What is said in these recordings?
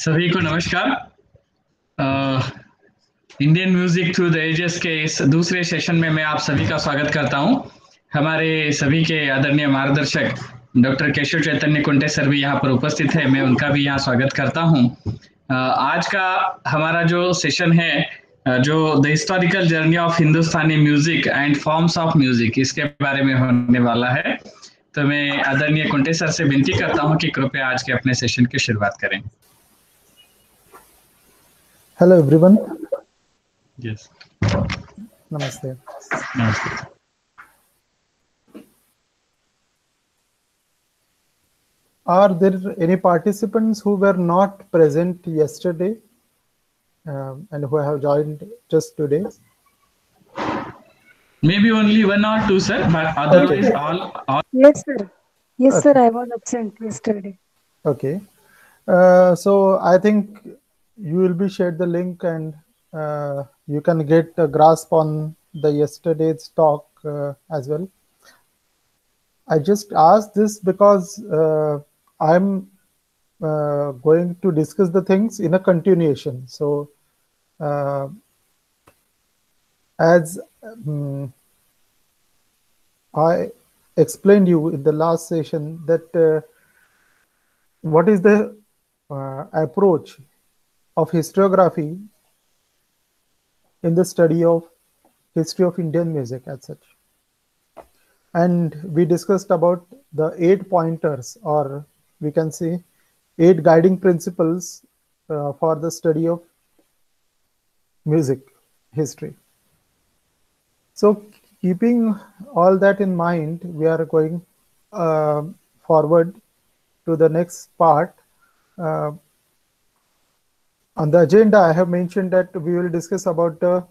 सभी को नमस्कार। Indian music through the ages के इस दूसरे सेशन में मैं आप सभी का स्वागत करता हूँ। हमारे सभी के आदरणीय मार्गदर्शक डॉक्टर केशव चैतन्य कुंटे सर भी यहाँ पर उपस्थित है, मैं उनका भी यहाँ स्वागत करता हूँ। आज का हमारा जो सेशन है जो the historical journey of Hindustani music and forms of music इसके बारे में होने वाला है। तो मैं आदरणीय कुंटे सर से विनती करता हूँ कि कृपया आज के अपने सेशन की शुरुआत करें। Hello, everyone. Yes. Namaste. Namaste. Are there any participants who were not present yesterday um, and who have joined just today? Maybe only one or two, sir, but otherwise okay. all, all, Yes, sir. Yes, okay. sir, I was absent yesterday. Okay. Uh, so I think you will be shared the link and uh, you can get a grasp on the yesterday's talk uh, as well. I just asked this because uh, I'm uh, going to discuss the things in a continuation. So, uh, as um, I explained you in the last session that uh, what is the approach of historiography in the study of history of Indian music as such. And we discussed about the eight pointers, or we can say eight guiding principles uh, for the study of music history. So, keeping all that in mind, we are going uh, forward to the next part. Uh, on the agenda, I have mentioned that we will discuss about the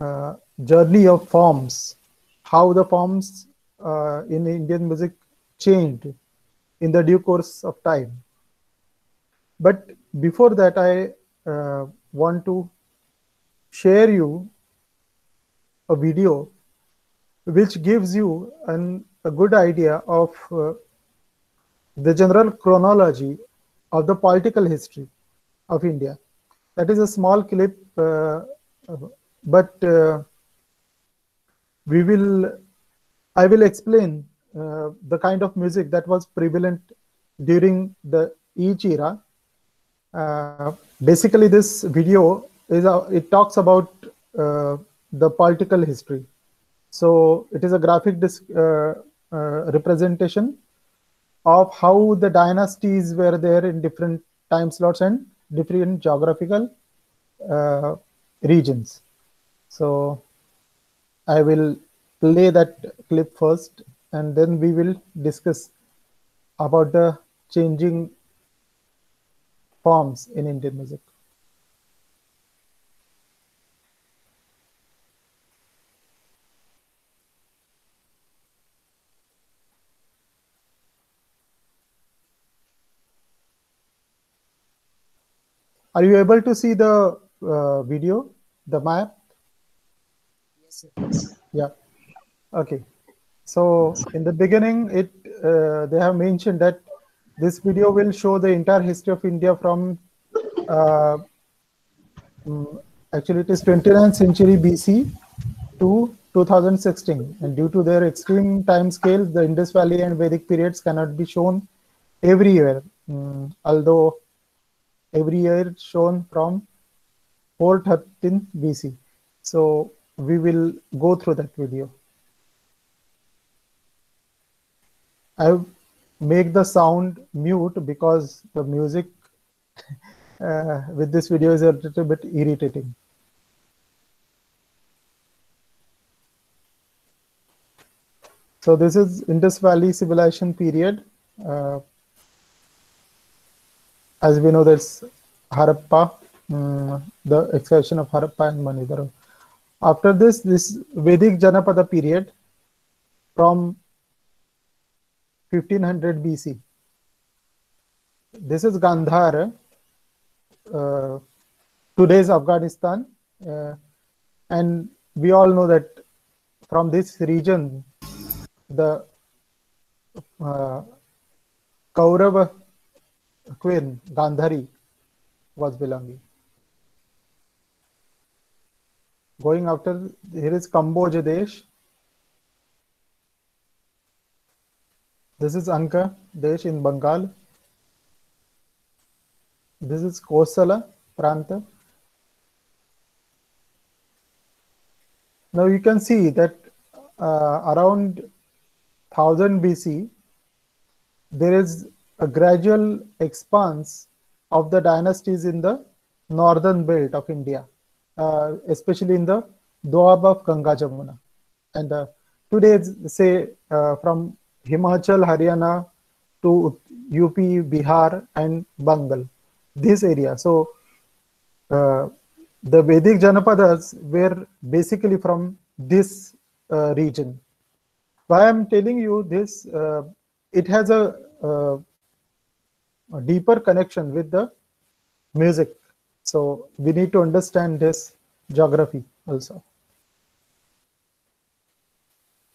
uh, journey of forms, how the forms uh, in Indian music changed in the due course of time. But before that, I uh, want to share you a video which gives you an, a good idea of uh, the general chronology of the political history of India. That is a small clip, uh, but uh, we will, I will explain uh, the kind of music that was prevalent during the each era. Uh, basically, this video is a, it talks about uh, the political history. So it is a graphic uh, uh, representation of how the dynasties were there in different time slots and different geographical uh, regions. So I will play that clip first and then we will discuss about the changing forms in Indian music. Are you able to see the uh, video, the map? Yes. Yeah. Okay. So in the beginning, it uh, they have mentioned that this video will show the entire history of India from uh, mm, actually it is 29th century BC to 2016 and due to their extreme time scale the Indus Valley and Vedic periods cannot be shown every year Mm, although every year shown from 413 BC so we will go through that video I make the sound mute because the music uh, with this video is a little bit irritating. So this is Indus Valley civilization period. Uh, as we know, there's Harappa, mm, the excavation of Harappa and Manidharam. After this, this Vedic Janapada period from 1500 BC. This is Gandhar, uh, today's Afghanistan. Uh, and we all know that from this region, the uh, Kaurava queen, Gandhari, was belonging. Going after, here is Kamboja. This is Anga Desh in Bengal. This is Kosala Pranta. Now you can see that uh, around 1000 BC, there is a gradual expanse of the dynasties in the northern belt of India, uh, especially in the Doab of Ganga Jamuna. And uh, today, say uh, from Himachal, Haryana to UP, Bihar, and Bengal, this area. So uh, the Vedic Janapadas were basically from this uh, region. Why I'm telling you this, uh, it has a, uh, a deeper connection with the music. So we need to understand this geography also.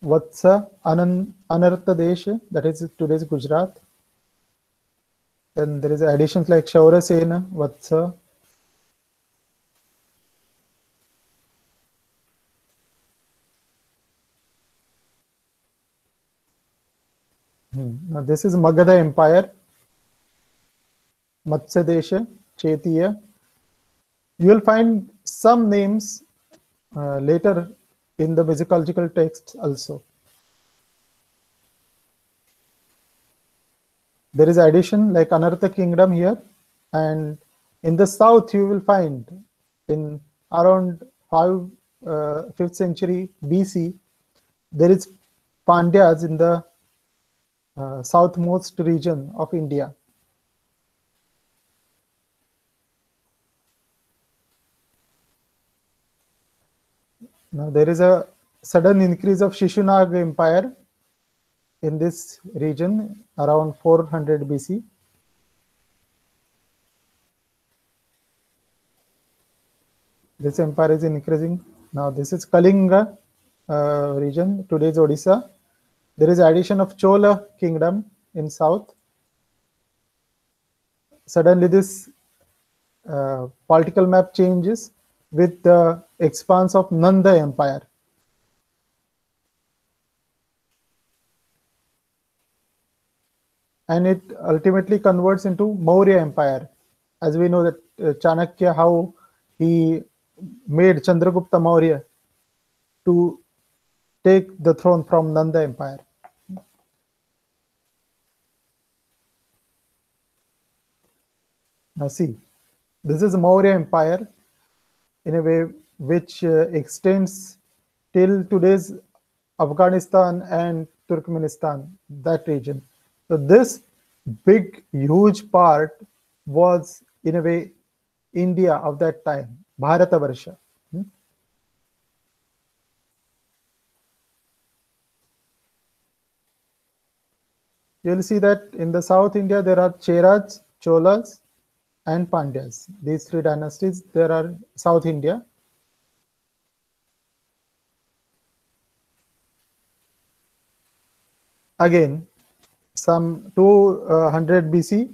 Vatsa Anan, Anartha Desha, that is today's Gujarat. Then there is additions like Shaurasena, Vatsa, Hmm. Now this is Magadha Empire, Matsya Chetiya. You will find some names uh, later in the musicological texts also. There is addition like Anartha kingdom here and in the south you will find in around 5 uh, 5th century BC there is Pandyas in the uh, southmost region of India. Now there is a sudden increase of Shishunag Empire in this region around 400 BC. This empire is increasing. Now this is Kalinga uh, region, today's Odisha. There is addition of Chola kingdom in south. Suddenly this uh, political map changes with the expanse of Nanda Empire. And it ultimately converts into Maurya Empire. As we know that uh, Chanakya, how he made Chandragupta Maurya to take the throne from Nanda Empire. Now see, this is Maurya Empire in a way which uh, extends till today's Afghanistan and Turkmenistan, that region. So this big, huge part was in a way India of that time, Bharatavarsha. Hmm? You'll see that in the South India, there are Cheras, Cholas, and Pandyas. These three dynasties, there are South India. Again, some 200 BC,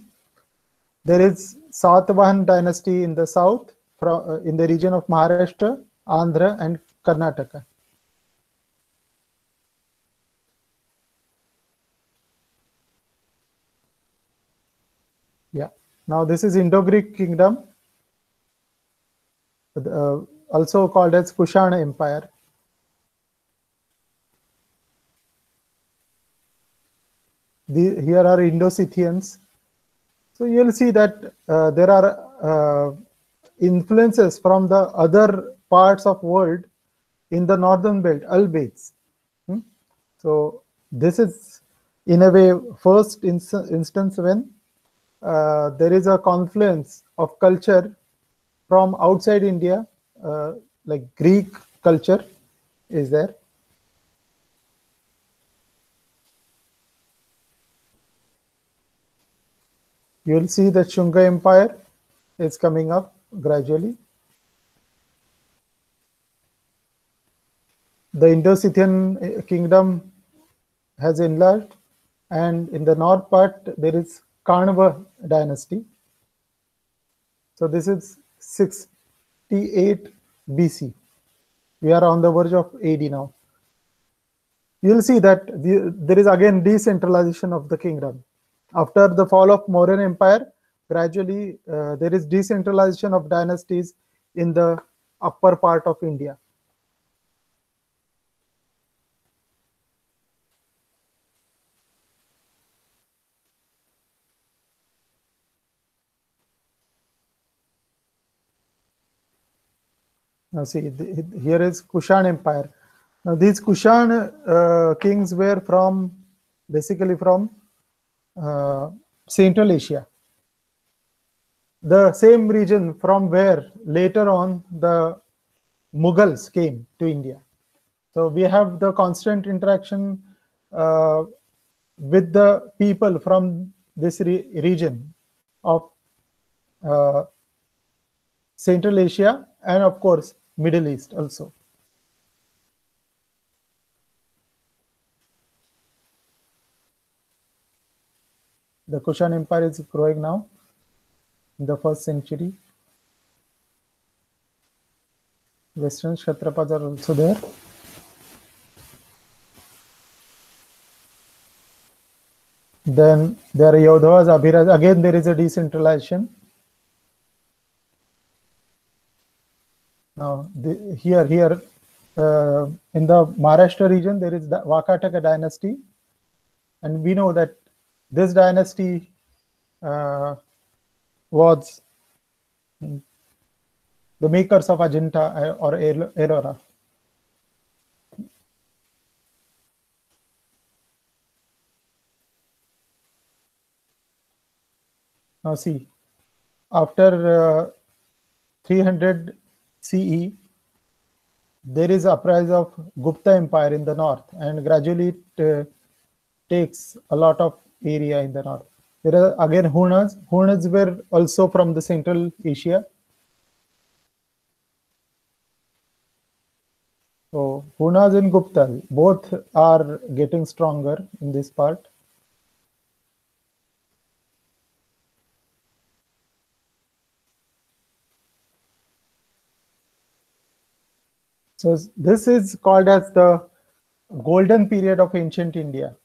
there is Satavahan dynasty in the south, from, uh, in the region of Maharashtra, Andhra, and Karnataka. Yeah. Now this is Indo-Greek kingdom, uh, also called as Kushana Empire. The, here are Indo-Scythians. So you'll see that uh, there are uh, influences from the other parts of world in the northern belt, Albates. Hmm? So this is in a way first instance when uh, there is a confluence of culture from outside India, uh, like Greek culture is there. You'll see the Shunga Empire is coming up gradually. The Indo-Scythian kingdom has enlarged and in the north part there is Kanva dynasty. So this is 68 BC. We are on the verge of AD now. You'll see that the, there is again decentralization of the kingdom. After the fall of Mauryan Empire, gradually uh, there is decentralization of dynasties in the upper part of India. Now see, th- here is Kushan Empire. Now these Kushan uh, kings were from, basically from uh, Central Asia. The same region from where later on the Mughals came to India. So we have the constant interaction uh, with the people from this re- region of uh, Central Asia and of course Middle East also. The Kushan Empire is growing now in the first century. Western Kshatrapas are also there. Then there are Yodhavas, Abhiraj. Again, there is a decentralization. Now, the, here, here uh, in the Maharashtra region, there is the Vakataka dynasty, and we know that this dynasty uh, was the makers of Ajanta uh, or El- Ellora. Now, see, after uh, 300 CE, there is uprise of Gupta Empire in the north, and gradually it uh, takes a lot of area in the north. There are again Hunas. Hunas were also from the Central Asia. So Hunas and Gupta both are getting stronger in this part. So this is called as the golden period of ancient India.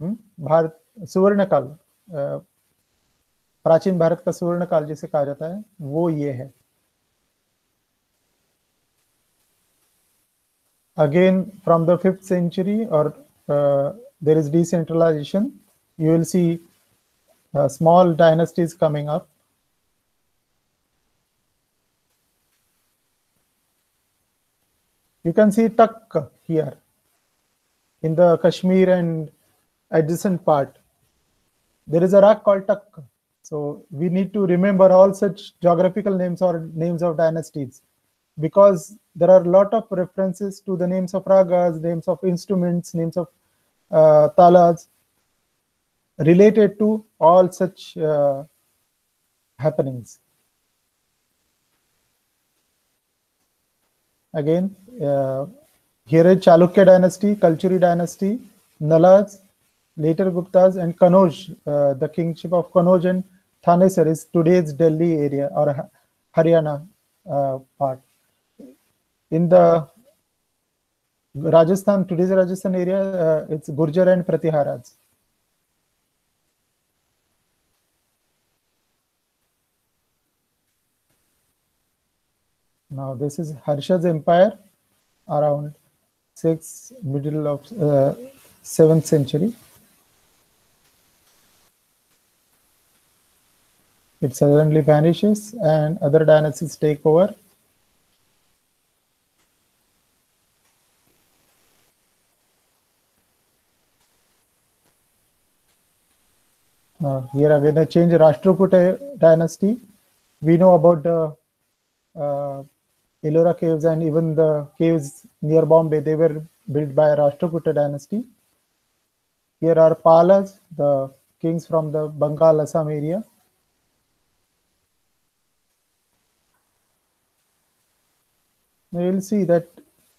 हम्म, भारत सुवर्ण काल अ, प्राचीन भारत का सुवर्ण काल जिसे कहा जाता है वो ये है again from the 5th century or uh, there is decentralization you will see uh, small dynasties coming up you can see tak here in the kashmir and adjacent part. There is a rock called tak so we need to remember all such geographical names or names of dynasties because there are a lot of references to the names of ragas names of instruments names of uh, talas related to all such uh, happenings again uh, here is chalukya dynasty kalchuri dynasty nalas later guptas and kanauj uh, the kingship of kanauj and thanesar is today's delhi area or haryana uh, part. In the rajasthan today's rajasthan area uh, it's gurjar and pratiharaj Now this is Harsha's empire around six middle of uh, seventh century. It suddenly vanishes and other dynasties take over. Uh, here again a change Rashtrakuta dynasty. We know about the uh, Ellora caves and even the caves near Bombay, they were built by Rashtrakuta dynasty. Here are Palas, the kings from the Bengal Assam area. Now you'll see that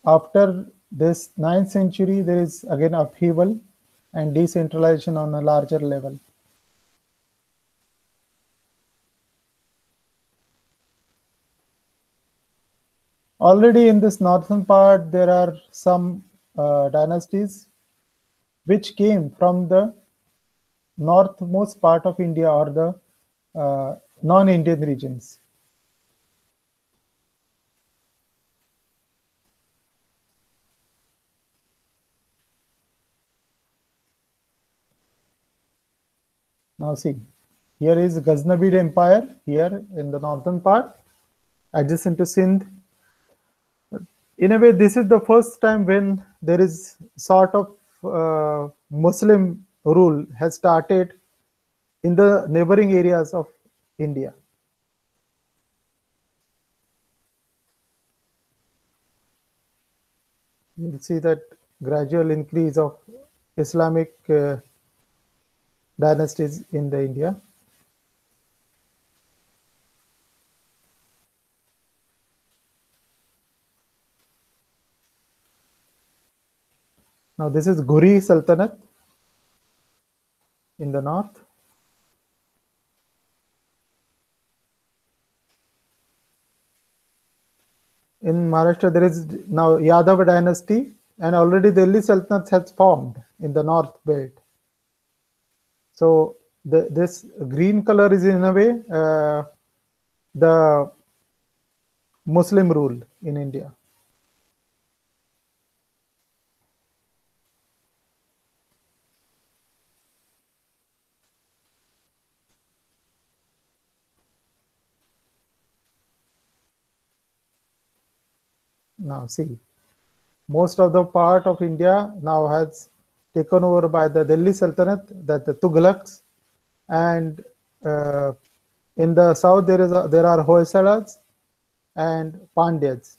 after this 9th century, there is again upheaval and decentralization on a larger level. Already in this northern part there are some uh, dynasties which came from the northmost part of India or the uh, non-Indian regions. Now see, here is Ghaznavid Empire here in the northern part, adjacent to Sindh. In a way, this is the first time when there is sort of uh, Muslim rule has started in the neighboring areas of India. You'll see that gradual increase of Islamic uh, dynasties in the India. Now this is Ghuri Sultanate in the north. In Maharashtra, there is now Yadav dynasty, and already Delhi Sultanate has formed in the north belt. So the, this green color is in a way uh, the Muslim rule in India. Now see, most of the part of India now has taken over by the Delhi Sultanate, that the Tughlaqs, and uh, in the south there is a, there are Hoysalas and Pandyas.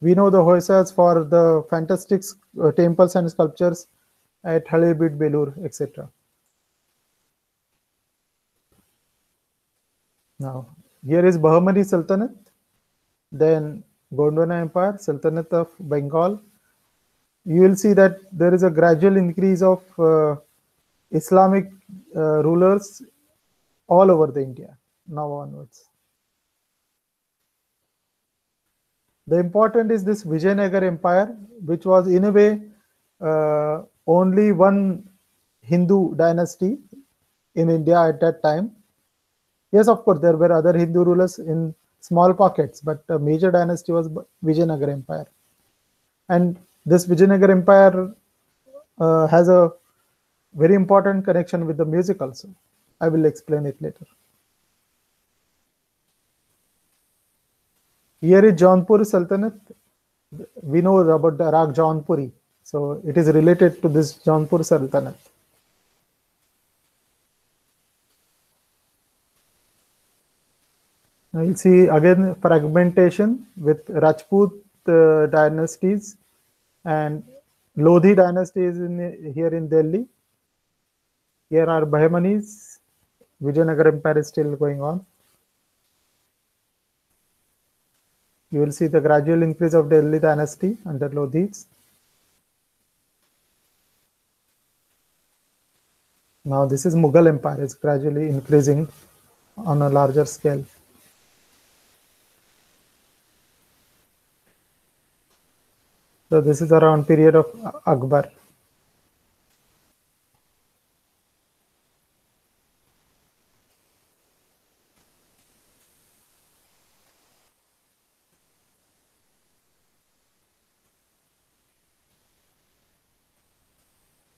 We know the Hoysals for the fantastic uh, temples and sculptures at Halebid, Belur, etc. Now, here is Bahmani Sultanate, then Gondwana Empire, Sultanate of Bengal. You will see that there is a gradual increase of uh, Islamic uh, rulers all over the India now onwards. The important is this Vijayanagar Empire, which was in a way uh, only one Hindu dynasty in India at that time. Yes, of course, there were other Hindu rulers in small pockets, but major dynasty was Vijayanagar Empire. And this Vijayanagar Empire uh, has a very important connection with the music also. I will explain it later. Here is Jaunpur Sultanate. We know about the Rag Jaunpuri. So it is related to this Jaunpur Sultanate. Now you see again fragmentation with Rajput uh, dynasties and Lodhi dynasties in here in Delhi. Here are Bahmanis. Vijayanagar Empire is still going on. You will see the gradual increase of Delhi dynasty under Lodhis. Now this is Mughal Empire is gradually increasing on a larger scale. So this is around period of Akbar.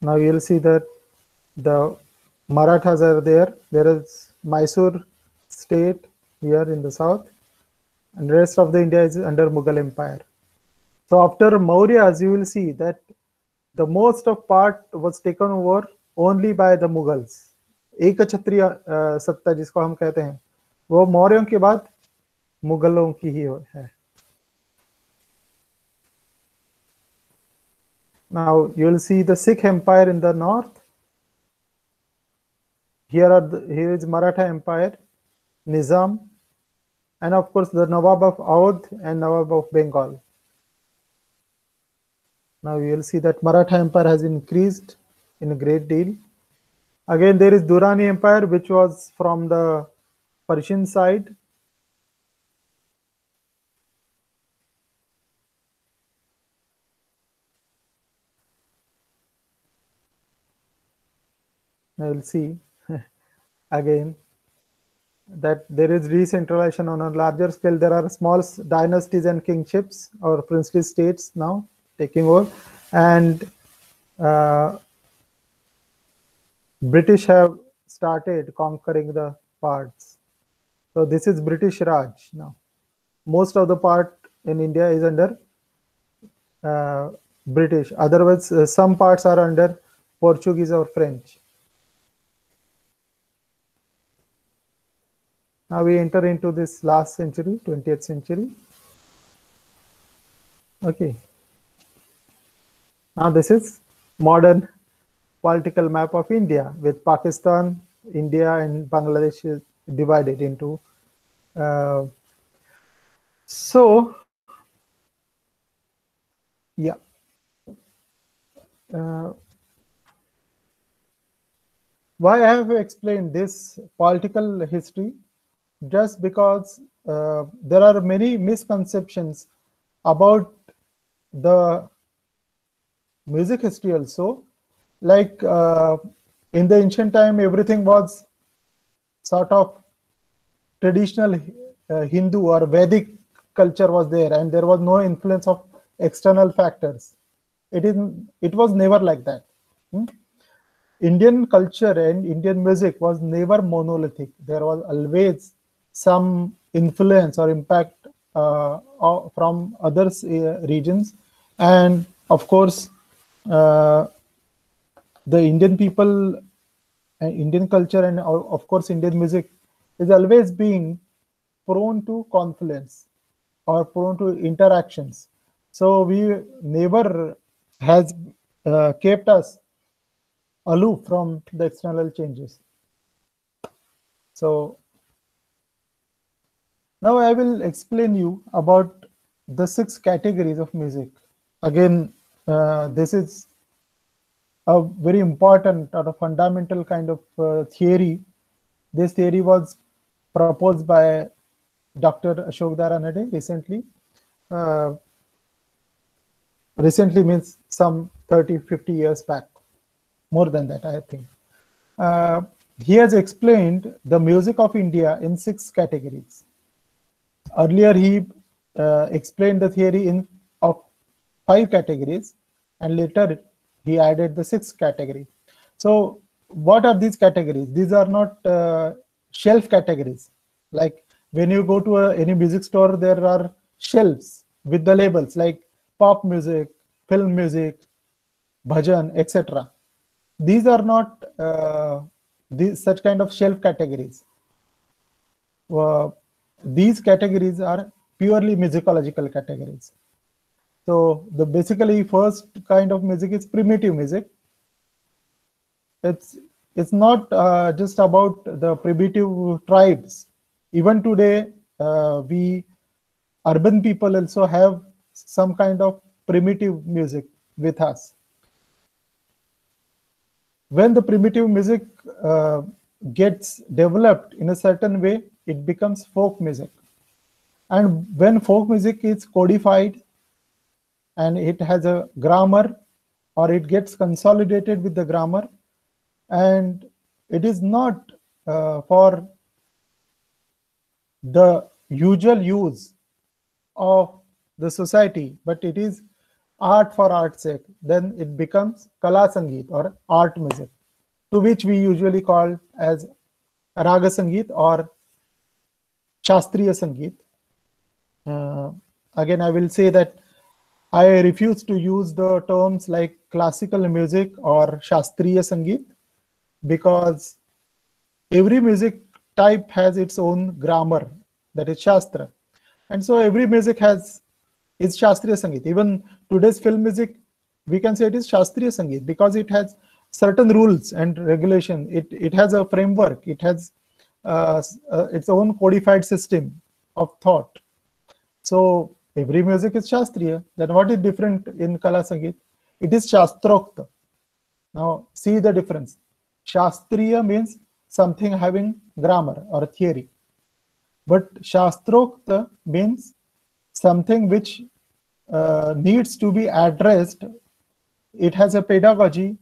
Now you'll see that the Marathas are there. There is Mysore state here in the south and rest of the India is under Mughal Empire. So after Mauryas, you will see that the most of part was taken over only by the Mughals. एक क्षत्रिय सत्ता जिसको हम कहते हैं वो मौर्यों के बाद मुगलों की ही है Now you will see the Sikh Empire in the north. Here are the, here is Maratha Empire, Nizam, and of course the Nawab of Awadh and Nawab of Bengal. Now you will see that Maratha Empire has increased in a great deal. Again, there is Durrani Empire, which was from the Persian side. I will see again that there is decentralization on a larger scale. There are small dynasties and kingships or princely states now taking over, and uh, British have started conquering the parts. So this is British Raj now. Most of the part in India is under uh, British. Otherwise, uh, some parts are under Portuguese or French. Now we enter into this last century, 20th century. Okay. Now this is modern political map of India with Pakistan, India, and Bangladesh is divided into. Uh, so, yeah. Uh, why I have explained this political history? Just because uh, there are many misconceptions about the music history also. Like uh, in the ancient time everything was sort of traditional uh, hindu or vedic culture was there and there was no influence of external factors. It is it was never like that. Hmm? indian culture and indian music was never monolithic. There was always some influence or impact uh, from other uh, regions. And of course the Indian people, uh, Indian culture, and of course Indian music is always being prone to confluence or prone to interactions. So we never has uh, kept us aloof from the external changes. So now I will explain you about the six categories of music. Again, uh, this is a very important or a fundamental kind of uh, theory. This theory was proposed by Dr. Ashok Da. Ranade recently. Uh, recently means some 30, 50 years back, more than that, I think. Uh, he has explained the music of India in six categories. Earlier, he uh, explained the theory in of five categories, and later he added the sixth category. So, what are these categories? These are not uh, shelf categories. Like when you go to a, any music store, there are shelves with the labels like pop music, film music, bhajan, etc. These are not uh, these such kind of shelf categories. Uh, these categories are purely musicological categories. So the basically first kind of music is primitive music. It's it's not uh, just about the primitive tribes. Even today, uh, we urban people also have some kind of primitive music with us. When the primitive music uh, gets developed in a certain way, it becomes folk music. And when folk music is codified and it has a grammar or it gets consolidated with the grammar. And it is not uh, for the usual use of the society but it is art for art's sake. Then it becomes kala sangeet or art music to which we usually call as raga sangeet or shastriya sangeet. Uh, again i will say that I refuse to use the terms like classical music or Shastriya Sangeet because every music type has its own grammar, that is Shastra. And so every music has its Shastriya Sangeet. Even today's film music, we can say it is Shastriya Sangeet because it has certain rules and regulation. It, it has a framework, it has uh, uh, its own codified system of thought. So every music is Shastriya. Then what is different in Kala Sangeet? It is Shastrokta. Now see the difference. Shastriya means something having grammar or theory. But Shastrokta means something which uh, needs to be addressed. It has a pedagogy.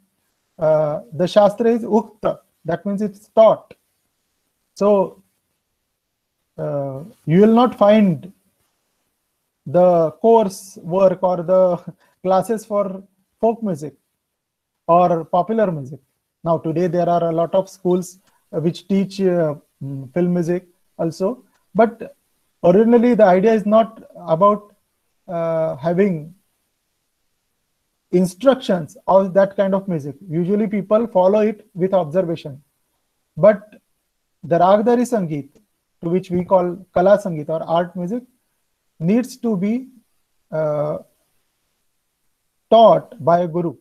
Uh, the Shastra is Ukta. that means it's taught. So uh, you will not find the course work or the classes for folk music or popular music. Now today there are a lot of schools uh, which teach uh, mm, film music also, but originally the idea is not about uh, having instructions of that kind of music. Usually people follow it with observation. But the Ragdari Sangeet, to which we call Kala Sangeet or art music, needs to be uh, taught by a guru.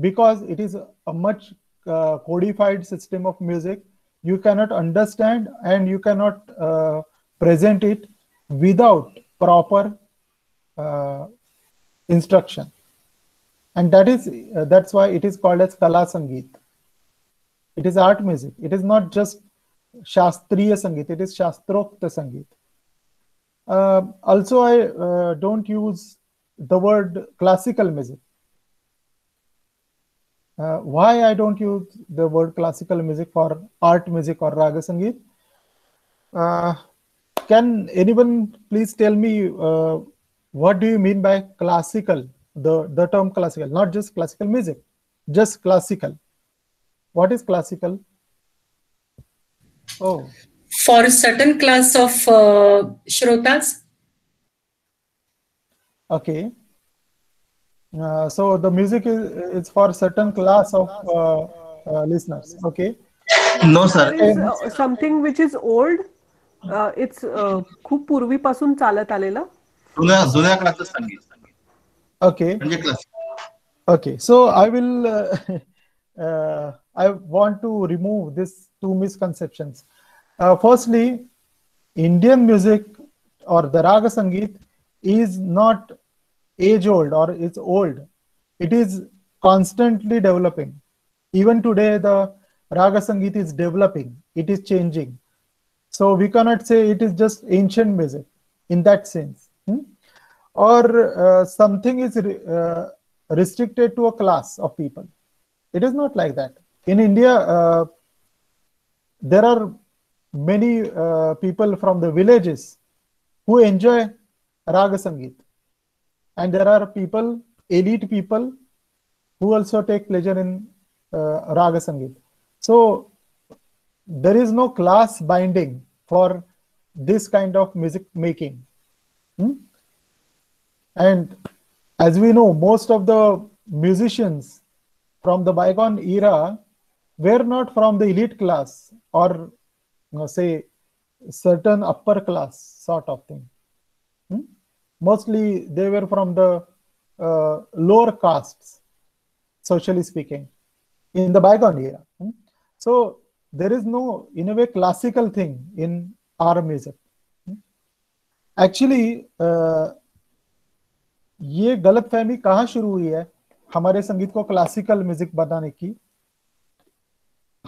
Because it is a much uh, codified system of music. You cannot understand and you cannot uh, present it without proper uh, instruction. And that is uh, that's why it is called as kala sangeet. It is art music. It is not just shastriya sangeet. It is shastrokta sangeet uh, also i uh, don't use the word classical music. Uh, why i don't use the word classical music for art music or raga sangeet? Uh, can anyone please tell me uh, what do you mean by classical? The the term classical not just classical music just classical. What is classical? Oh for a certain class of uh, shrotas okay uh, so the music is, is for certain class of uh, uh, listeners okay No, sir. is uh, something which is old uh, it's uh, खूप पूर्वीपासून चालत आलेलं जुन्या जुन्या काळाचं संगीत okay म्हणजे classic Okay, so I will. Uh, uh, I want to remove these two misconceptions. uh, firstly, Indian music or the Raga Sangeet is not age old or it's old. It is constantly developing. Even today, the Raga Sangeet is developing. It is changing. So we cannot say it is just ancient music in that sense. Hmm? Or uh, something is re- uh, restricted to a class of people. It is not like that. In India, uh, there are many uh, people from the villages who enjoy Raga Sangeet. And there are people, elite people, who also take pleasure in uh, Raga Sangeet. So there is no class binding for this kind of music making. Hmm? And as we know, most of the musicians from the bygone era were not from the elite class or say certain upper class sort of thing. Hmm? Mostly they were from the uh, lower castes, socially speaking, in the bygone era. Hmm? So there is no, in a way, classical thing in our music. Hmm? Actually, uh, ये गलत फहमी कहाँ शुरू हुई है हमारे संगीत को क्लासिकल म्यूज़िक बनाने की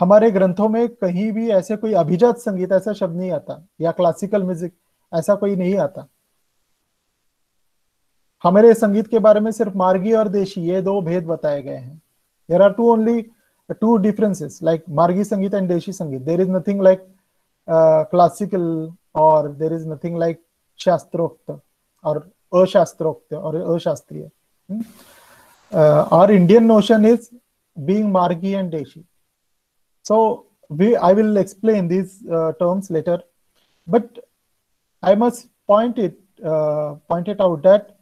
हमारे ग्रंथों में कहीं भी ऐसे कोई अभिजात संगीत, ऐसा शब्द नहीं आता, या क्लासिकल म्यूज़िक ऐसा कोई नहीं आता हमारे संगीत के बारे में सिर्फ़ मार्गी और देशी, ये दो भेद बताए गए हैं there are two only two differences like Margi sangeet and Deshi sangeet there is nothing like classical और देर इज़ नथिंग लाइक शास्त्रोक्त और अशास्त्रोक्त और अशास्त्रीय Hmm? Indian notion is being margi and Deshi. So we, I will explain these uh, terms later, but I must point it, uh, point it out that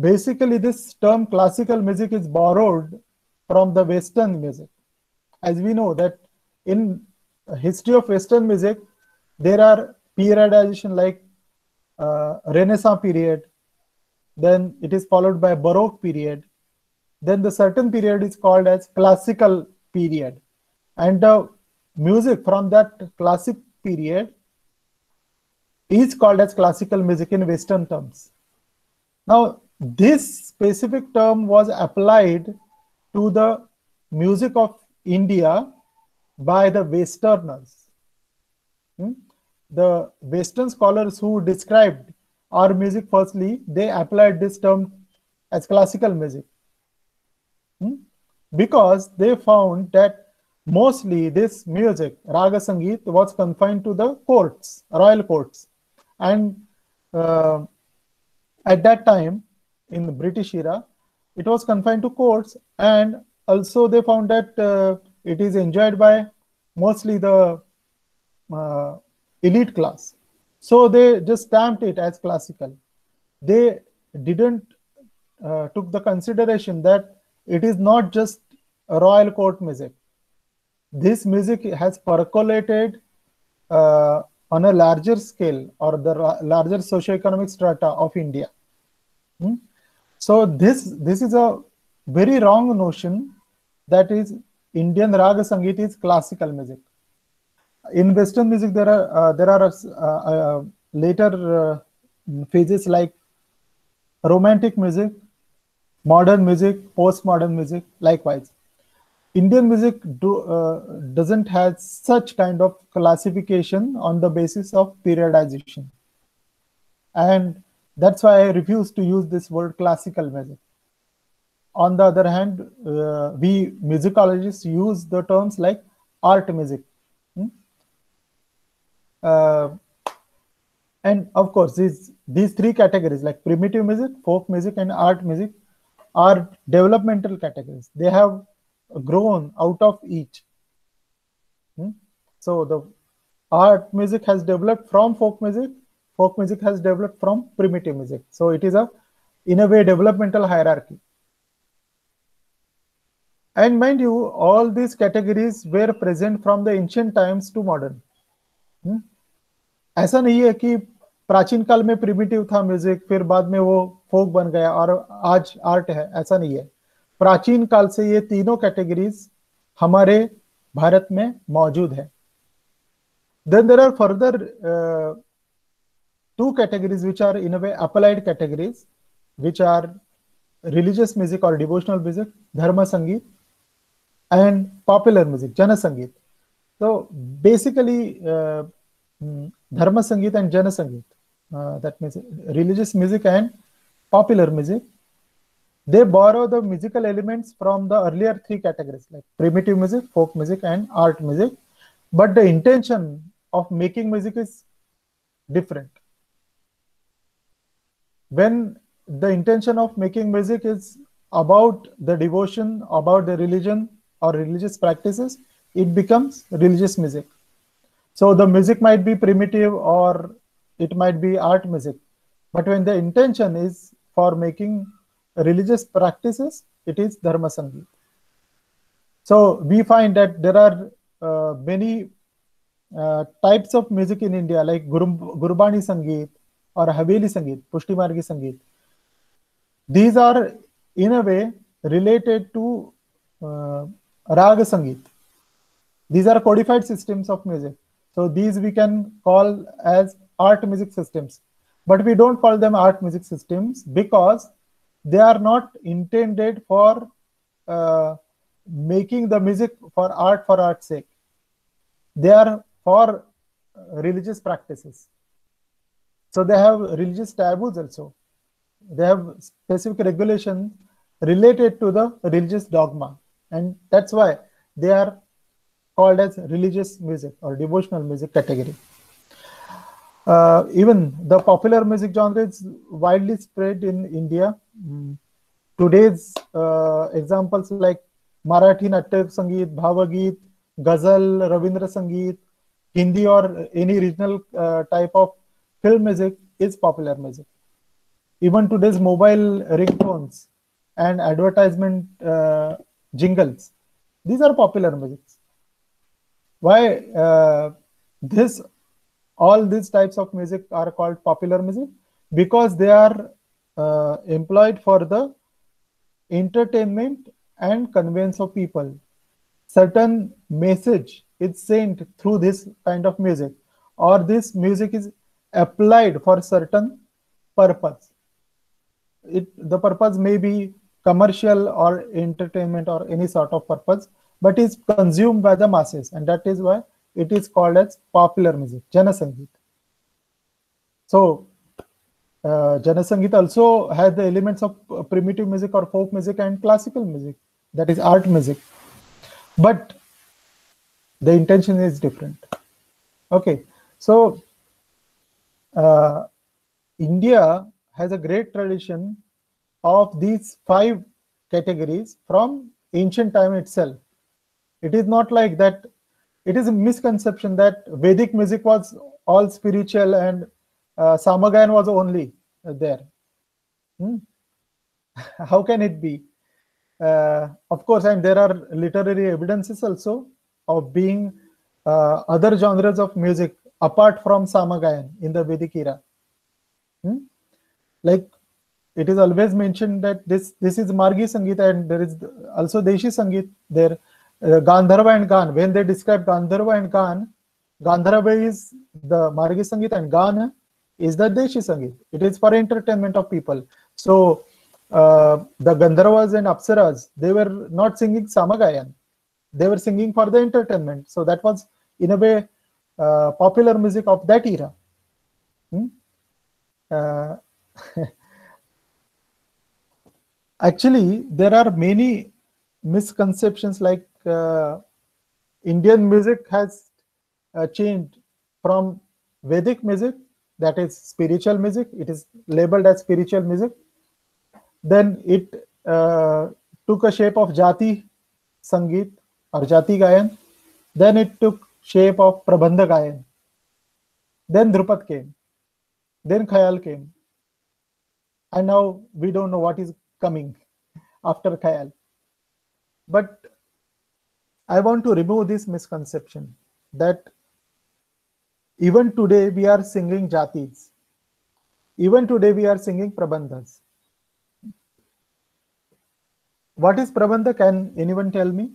basically this term classical music is borrowed from the Western music. As we know that in history of Western music, there are periodization like uh, Renaissance period, then it is followed by baroque period then the certain period is called as classical period and the music from that classic period is called as classical music in western terms now this specific term was applied to the music of india by the westerners Hmm? the western scholars who described our music firstly they applied this term as classical music Hmm? because they found that mostly this music, Raga Sangeet, was confined to the courts, royal courts. And uh, at that time, in the British era, it was confined to courts. And also they found that uh, it is enjoyed by mostly the uh, elite class. So they just stamped it as classical. They didn't uh, took the consideration that it is not just a royal court music. This music has percolated uh, on a larger scale or the larger socioeconomic strata of India. Hmm? So this this is a very wrong notion that is Indian Raga Sangeet is classical music. In Western music, there are uh, there are uh, uh, later uh, phases like romantic music, modern music, postmodern music. Likewise, Indian music do, uh, doesn't have such kind of classification on the basis of periodization, and that's why I refuse to use this word classical music. On the other hand, uh, we musicologists use the terms like art music. Hmm? Uh, and of course, these these three categories like primitive music, folk music, and art music are developmental categories. They have grown out of each. Hmm? So the art music has developed from folk music, folk music has developed from primitive music. So it is a, in a way, developmental hierarchy. And mind you, all these categories were present from the ancient times to modern. Hmm? ऐसा नहीं है कि प्राचीन काल में primitive था music फिर बाद में वो फोक बन गया और आज आर्ट है ऐसा नहीं है प्राचीन काल से ये तीनों कैटेगरीज हमारे भारत में मौजूद है। Then there are further two categories which are in way applied categories which are religious music और devotional music dharma sangeet and popular music जन संगीत तो बेसिकली धर्म sangeet and jan sangeet that means religious music and popular music they borrow the musical elements from the earlier three categories like primitive music folk music and art music but the intention of making music is different when the intention of making music is about the devotion, about the religion or religious practices, it becomes religious music. So the music might be primitive or it might be art music. But when the intention is for making religious practices, it is Dharma Sangeet. So we find that there are uh, many uh, types of music in India, like Guru, Gurbani Sangeet, or Haveli Sangeet, Pushti Margi Sangeet. These are in a way related to uh, Raga Sangeet. These are codified systems of music. So these we can call as art music systems. But we don't call them art music systems because they are not intended for uh, making the music for art for art's sake. They are for religious practices. So they have religious taboos also. They have specific regulations related to the religious dogma. And that's why they are called as religious music or devotional music category. Uh, even the popular music genre is widely spread in India. Mm. Today's uh, examples like Marathi Natya Sangeet, Bhavageet, Ghazal, Ravindra Sangeet, Hindi or any regional uh, type of film music is popular music. Even today's mobile ringtones and advertisement uh, jingles, these are popular music. Why uh, this all these types of music are called popular music? Because they are uh, employed for the entertainment and conveyance of people. Certain message is sent through this kind of music, or this music is applied for certain purpose. It the purpose may be commercial or entertainment or any sort of purpose, but is consumed by the masses, and that is why it is called as popular music, Jana. So, uh, Jana also has the elements of primitive music or folk music and classical music, that is art music. But the intention is different okay so uh, india has a great tradition of these five categories from ancient time itself it is not like that it is a misconception that vedic music was all spiritual and uh, samagayan was only there Hmm? how can it be uh, of course and there are literary evidences also of being uh, other genres of music apart from samagayan in the vedic era Hmm? like it is always mentioned that this this is margi sangeet and there is also deshi sangeet there gandharva and gan when they describe gandharva and gan gandharva is the margi sangeet and gan is the deshi sangeet. It is for entertainment of people. So uh, the gandharvas and apsaras they were not singing samagayan. They were singing for the entertainment. So that was in a way uh, popular music of that era. Hmm? Uh, actually there are many misconceptions like indian music has uh, changed from vedic music that is spiritual music it is labeled as spiritual music. Then it uh, took a shape of jati sangeet or jati gayan. Then it took shape of prabandha gayan. Then drupad came. Then khayal came. And now we don't know what is coming after khayal. But i want to remove this misconception that even today we are singing jatis. Even today we are singing prabandhas. What is prabandha? Can anyone tell me?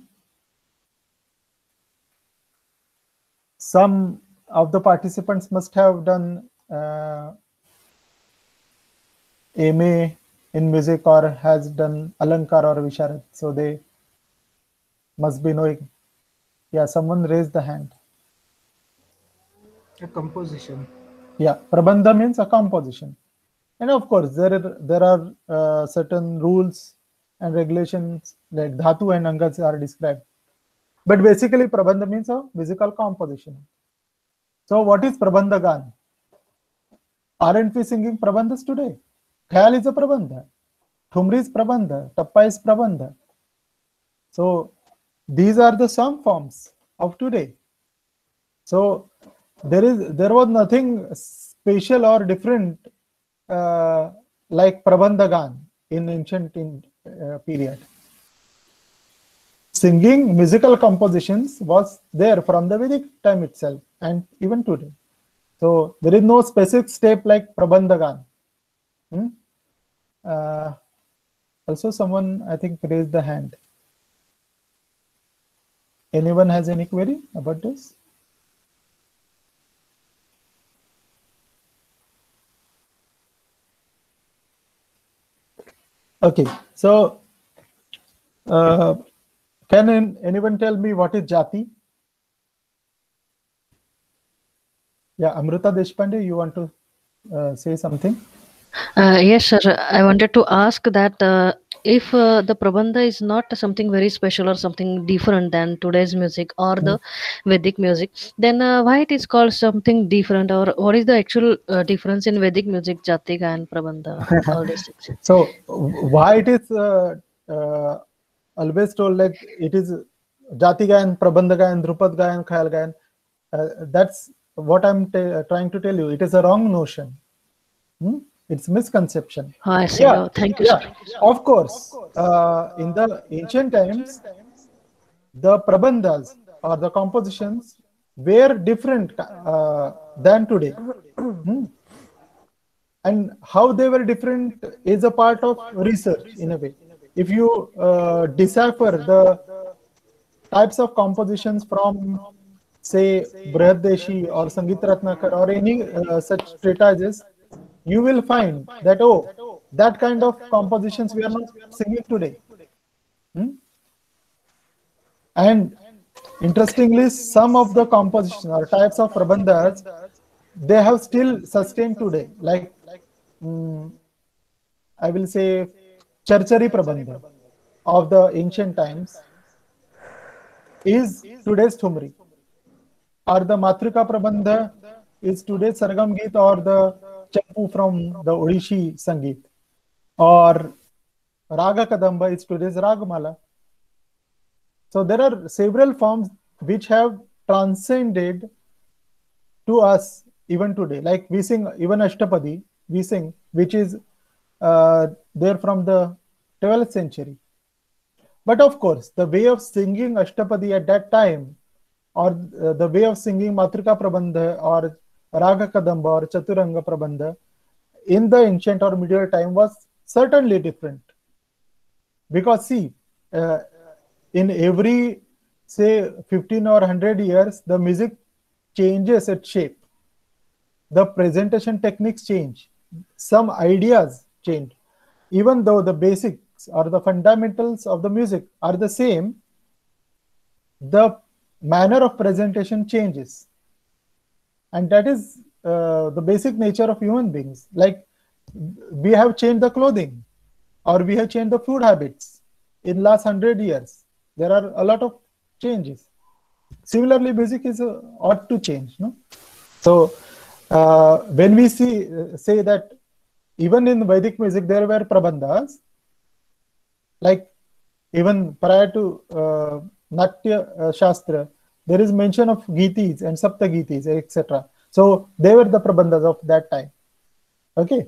Some of the participants must have done uh, MA in music or has done Alankar or Visharad. So they must be knowing. Yeah, someone raised the hand. A composition. Yeah, Prabandha means a composition. And of course, there are, there are uh, certain rules and regulations like Dhatu and Angas are described. But basically, Prabandha means a musical composition. So, what is Prabandha Gan? Aren't we singing Prabandhas today? Khayal is a Prabandha. Thumri is Prabandha. Tappa is Prabandha. So, these are the song forms of today. So, there is there was nothing special or different uh, like Prabandha Gan in ancient in, uh, period. Singing musical compositions was there from the Vedic time itself and even today. So there is no specific step like Prabandhagan. Hmm? Uh, also, someone I think raised the hand. Anyone has any query about this? Okay, so uh, can anyone tell me what is jati? Yeah, Amrita Deshpande, you want to uh, say something? Uh, yes, sir. I wanted to ask that uh, if uh, the Prabandha is not something very special or something different than today's music or the Vedic music, then uh, why it is called something different or what is the actual uh, difference in Vedic music, Jatika and Prabandha? all these things. So why it is uh, uh, always told like it is Jati Gayan, Prabandha Gayan, Drupad Gayan, Khayal Gayan? Uh, that's what I'm trying to tell you. It is a wrong notion. Hmm? It's misconception. Oh, I see. Yeah, Oh, thank you, yeah, of course. Uh, in the ancient times, the prabandhas or the compositions were different uh, than today. Hmm. And how they were different is a part of research in a way. If you uh, decipher the types of compositions from, say, Brihadeshi or Sangit Ratnakar or any uh, such treatises, you will find that oh that kind of compositions we are not singing today. Hmm? and interestingly some of the compositions or types of prabandhas they have still sustained today. Like mm, i will say charchari prabandha of the ancient times is today's thumri. Or the Matrika Prabandha is today's Sargam Geet or the Champu from the Odishi Sangeet or Raga Kadamba is today's Ragamala. So there are several forms which have transcended to us even today. Like we sing even Ashtapadi, we sing, which is uh, there from the 12th century. But of course, the way of singing Ashtapadi at that time, or uh, the way of singing Matrika Prabandha or Raga Kadamba or Chaturanga Prabandha in the ancient or medieval time was certainly different. Because see, uh, in every say 15 or 100 years, the music changes its shape. The presentation techniques change. Some ideas change. Even though the basics or the fundamentals of the music are the same, the manner of presentation changes. And that is uh, the basic nature of human beings. Like we have changed the clothing or we have changed the food habits in last 100 years. There are a lot of changes. Similarly, music is uh, ought to change. No? So uh, when we see say that even in Vedic music there were prabandhas, like even prior to uh, Natya uh, Shastra, there is mention of Gitis and Saptagitis, etc. So they were the prabandhas of that time. Okay.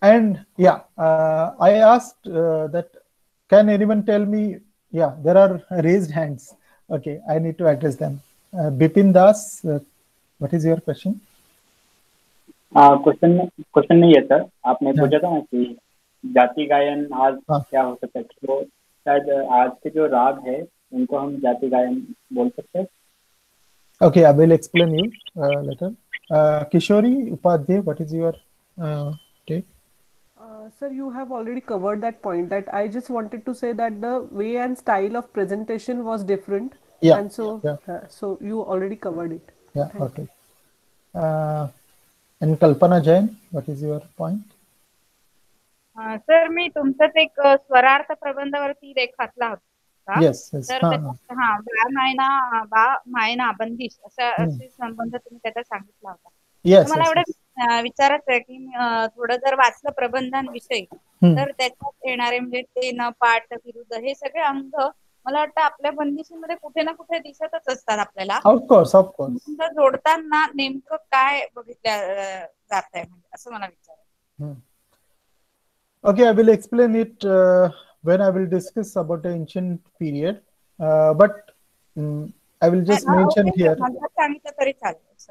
And yeah, uh, I asked uh, that can anyone tell me? Yeah, there are raised hands. Okay, I need to address them. Uh, Bipin Das, uh, what is your question? Question question नहीं है sir आपने हाँ। पूछा था ना कि जाति गायन आज हाँ। क्या हो सकता है तो शायद आज के जो राग है उनको हम जाति गायन बोल सकते हैं Okay, I will explain you uh, later. Uh, Kishori Upadhyay, what is your uh, take? Uh, sir, you have already covered that point. That I just wanted to say that the way and style of presentation was different, Yeah, and so yeah. uh, so you already covered it. Yeah, Thank okay. Uh, and Kalpana Jain, what is your point? अं, sir मी तुमचाच एक अं, स्वरार्थ प्रबंधावरती लेख वाचला होता Yes, yes. तर हा, बा मायना बा मायना बंदिश असा संबंध तुम्ही त्याचा सांगितला होता yes, मला एवढं विचारायचं आहे की थोडं जर वाचलं प्रबंधांविषयी. तर त्याच्यात येणारे म्हणजे ते न पाठ विरुद्ध हे सगळे अंग मला वाटतं आपल्या बंदिशीमध्ये कुठे ना कुठे दिसतच असतात आपल्याला course. संबंध जोडताना नेमकं काय बघितल्या अं, जात आहे म्हणजे असं मला विचारायचं Hmm. Okay, I will explain When I will discuss about the ancient period. Uh, but um, I will just mention here.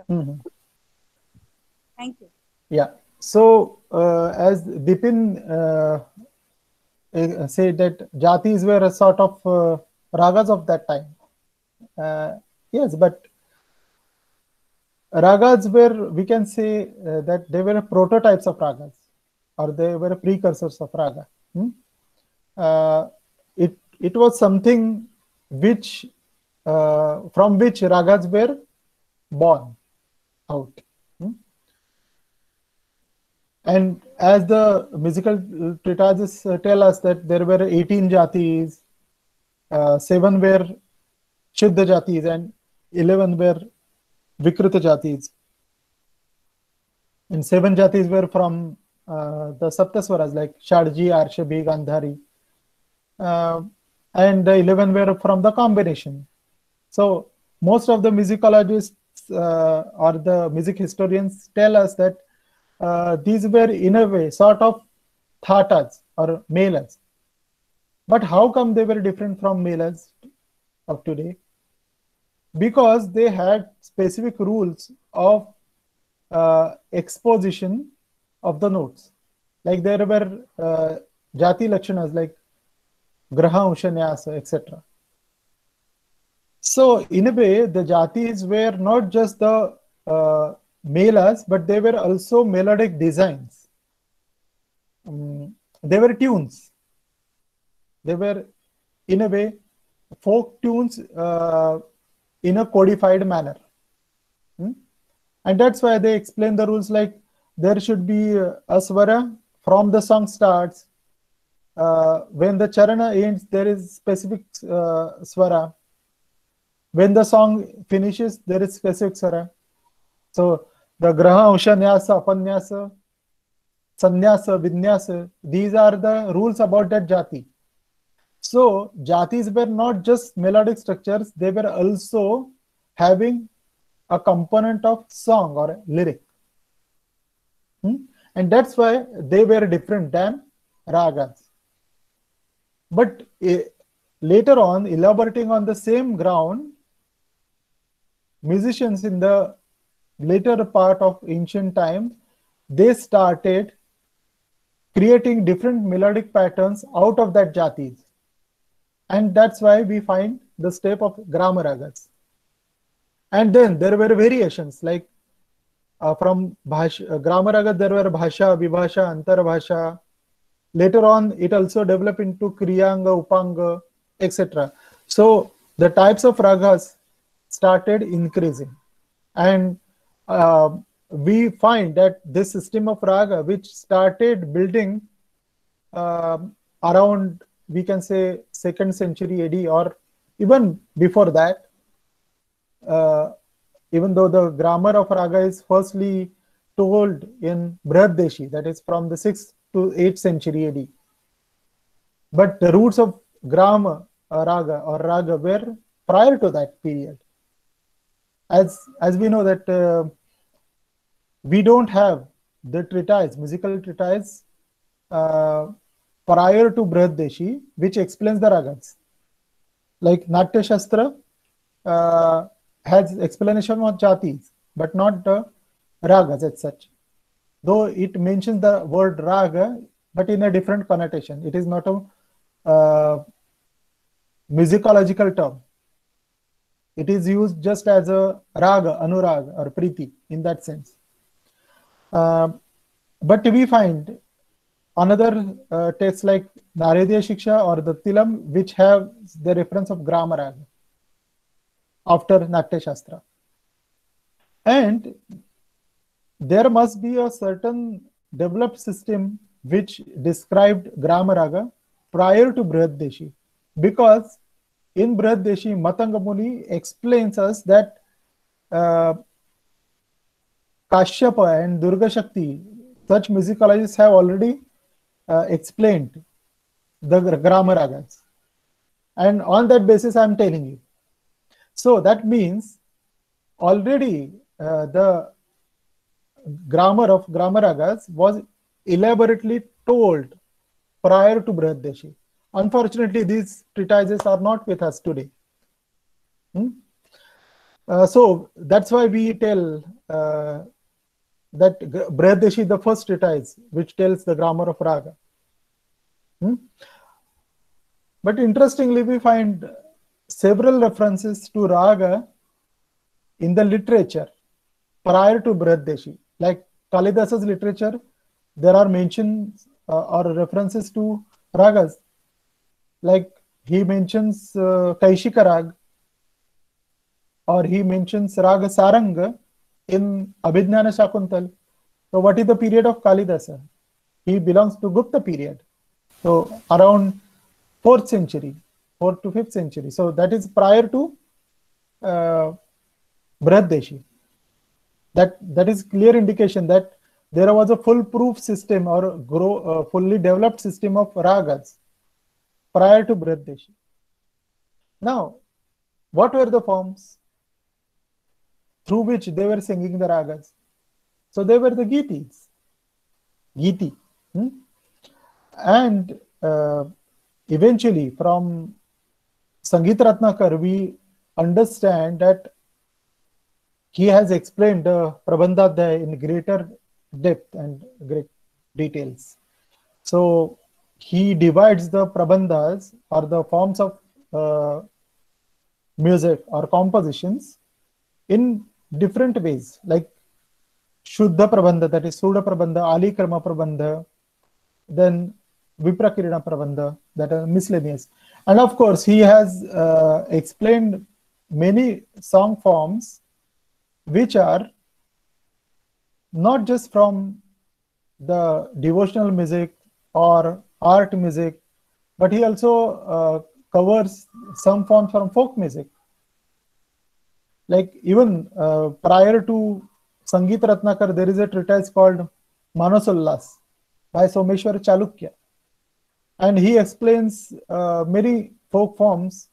Mm -hmm. Thank you. Yeah. So uh, as Bipin uh, uh said that jatis were a sort of uh, ragas of that time. Uh, yes, but ragas were we can say that they were prototypes of ragas, or they were precursors of raga. Hmm? Uh, it it was something which uh, from which ragas were born out. Hmm? And as the musical treatises tell us that there were 18 jatis, uh, seven were Shuddha jatis, and 11 were Vikruta jatis. And seven jatis were from uh, the Saptaswaras like Shadji, Arshabi, Gandhari. Uh, and the 11 were from the combination. So most of the musicologists uh, or the music historians tell us that uh, these were in a way sort of thatas or melas. But how come they were different from melas of today? Because they had specific rules of uh, exposition of the notes. Like there were uh, jati lakshanas like graha ushanyasa, etc. So in a way, the jatis were not just the uh, melas, but they were also melodic designs. Um, they were tunes. They were, in a way, folk tunes uh, in a codified manner. Hmm? And that's why they explain the rules like there should be uh, a swara from the song starts. Uh, when the charana ends, there is specific uh, swara. when the song finishes, there is specific swara. So the graha, usha, nyasa, apanyasa, sanyasa, vinyasa, these are the rules about that jati. So jatis were not just melodic structures, they were also having a component of song or lyric. Hmm? And that's why they were different than ragas. But eh, later on, elaborating on the same ground, musicians in the later part of ancient time, they started creating different melodic patterns out of that jatis. And that's why we find the step of grama ragas. And then there were variations like uh, from bhash, uh, there were bhasha, vibhasha, antarbhasha. Later on, it also developed into kriyanga, upanga, etc. So the types of ragas started increasing, and uh, we find that this system of raga, which started building uh, around, we can say, second century AD or even before that, uh, even though the grammar of raga is firstly told in Brihadeshi, that is from the 6th to 8th century AD. But the roots of grammar uh, raga or raga were prior to that period. As, as we know that uh, we don't have the treatise, musical treatise uh, prior to Brihadeshi, which explains the ragas. Like Natya Shastra, uh, has explanation of jatis, but not the ragas as such. Though it mentions the word raga, but in a different connotation. It is not a uh, musicological term. It is used just as a raga, anuraga, or priti in that sense. Uh, but we find another uh, text like Naradiya Shiksha or Dattilam, which have the reference of grama raga after Natya Shastra. And there must be a certain developed system which described grama raga prior to Brihadeshi because in Brihadeshi, Matangamuni explains us that uh, Kashyapa and Durga Shakti, such musicologists have already uh, explained the grama ragas. And on that basis, I'm telling you. So that means already uh, the grammar of grama ragas was elaborately told prior to Brihadeshi. Unfortunately, these treatises are not with us today. Hmm? Uh, so that's why we tell uh, that Brihadeshi is the first treatise which tells the grammar of raga. Hmm? But interestingly, we find several references to raga in the literature prior to Brihadeshi. Like Kalidasa's literature, there are mentions uh, or references to ragas. Like he mentions uh, Kaishika rag or he mentions raga saranga in Abhijnana Shakuntal. So what is the period of Kalidasa? He belongs to Gupta period. So around 4th century, 4th to 5th century. So that is prior to uh, Brihadeshi. That, that is clear indication that there was a foolproof system or grow, uh, fully developed system of ragas prior to Brihadeshi. Now, what were the forms through which they were singing the ragas? So they were the Gitis, Giti. Hmm? And uh, eventually from Sangeet Ratnakar, we understand that he has explained the Prabandhadhyaya in greater depth and great details. So he divides the Prabandhas or the forms of uh, music or compositions in different ways, like Shuddha Prabandha, that is Sudha Prabandha, Ali Krama Prabandha, then Viprakirina Prabandha, that are miscellaneous. And of course, he has uh, explained many song forms which are not just from the devotional music or art music, but he also uh, covers some forms from folk music. Like even uh, prior to Sangeet Ratnakar, there is a treatise called Manosollas by Someshwar Chalukya. And he explains uh, many folk forms,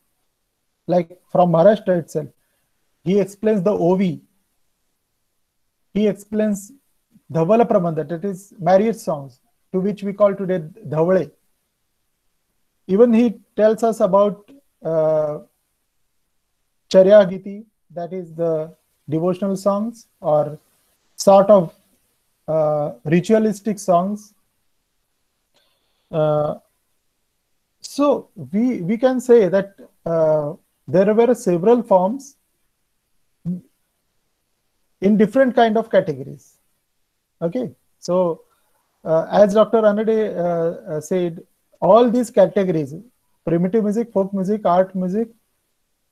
like from Maharashtra itself. He explains the Ovi. He explains Dhavala Prabandha, that is marriage songs, to which we call today Dhavale. Even he tells us about uh, Giti, that is the devotional songs or sort of uh, ritualistic songs. Uh, so we we can say that uh, there were several forms in different kind of categories. Okay, so uh, as Dr. Ranade uh, uh, said, all these categories: primitive music, folk music, art music,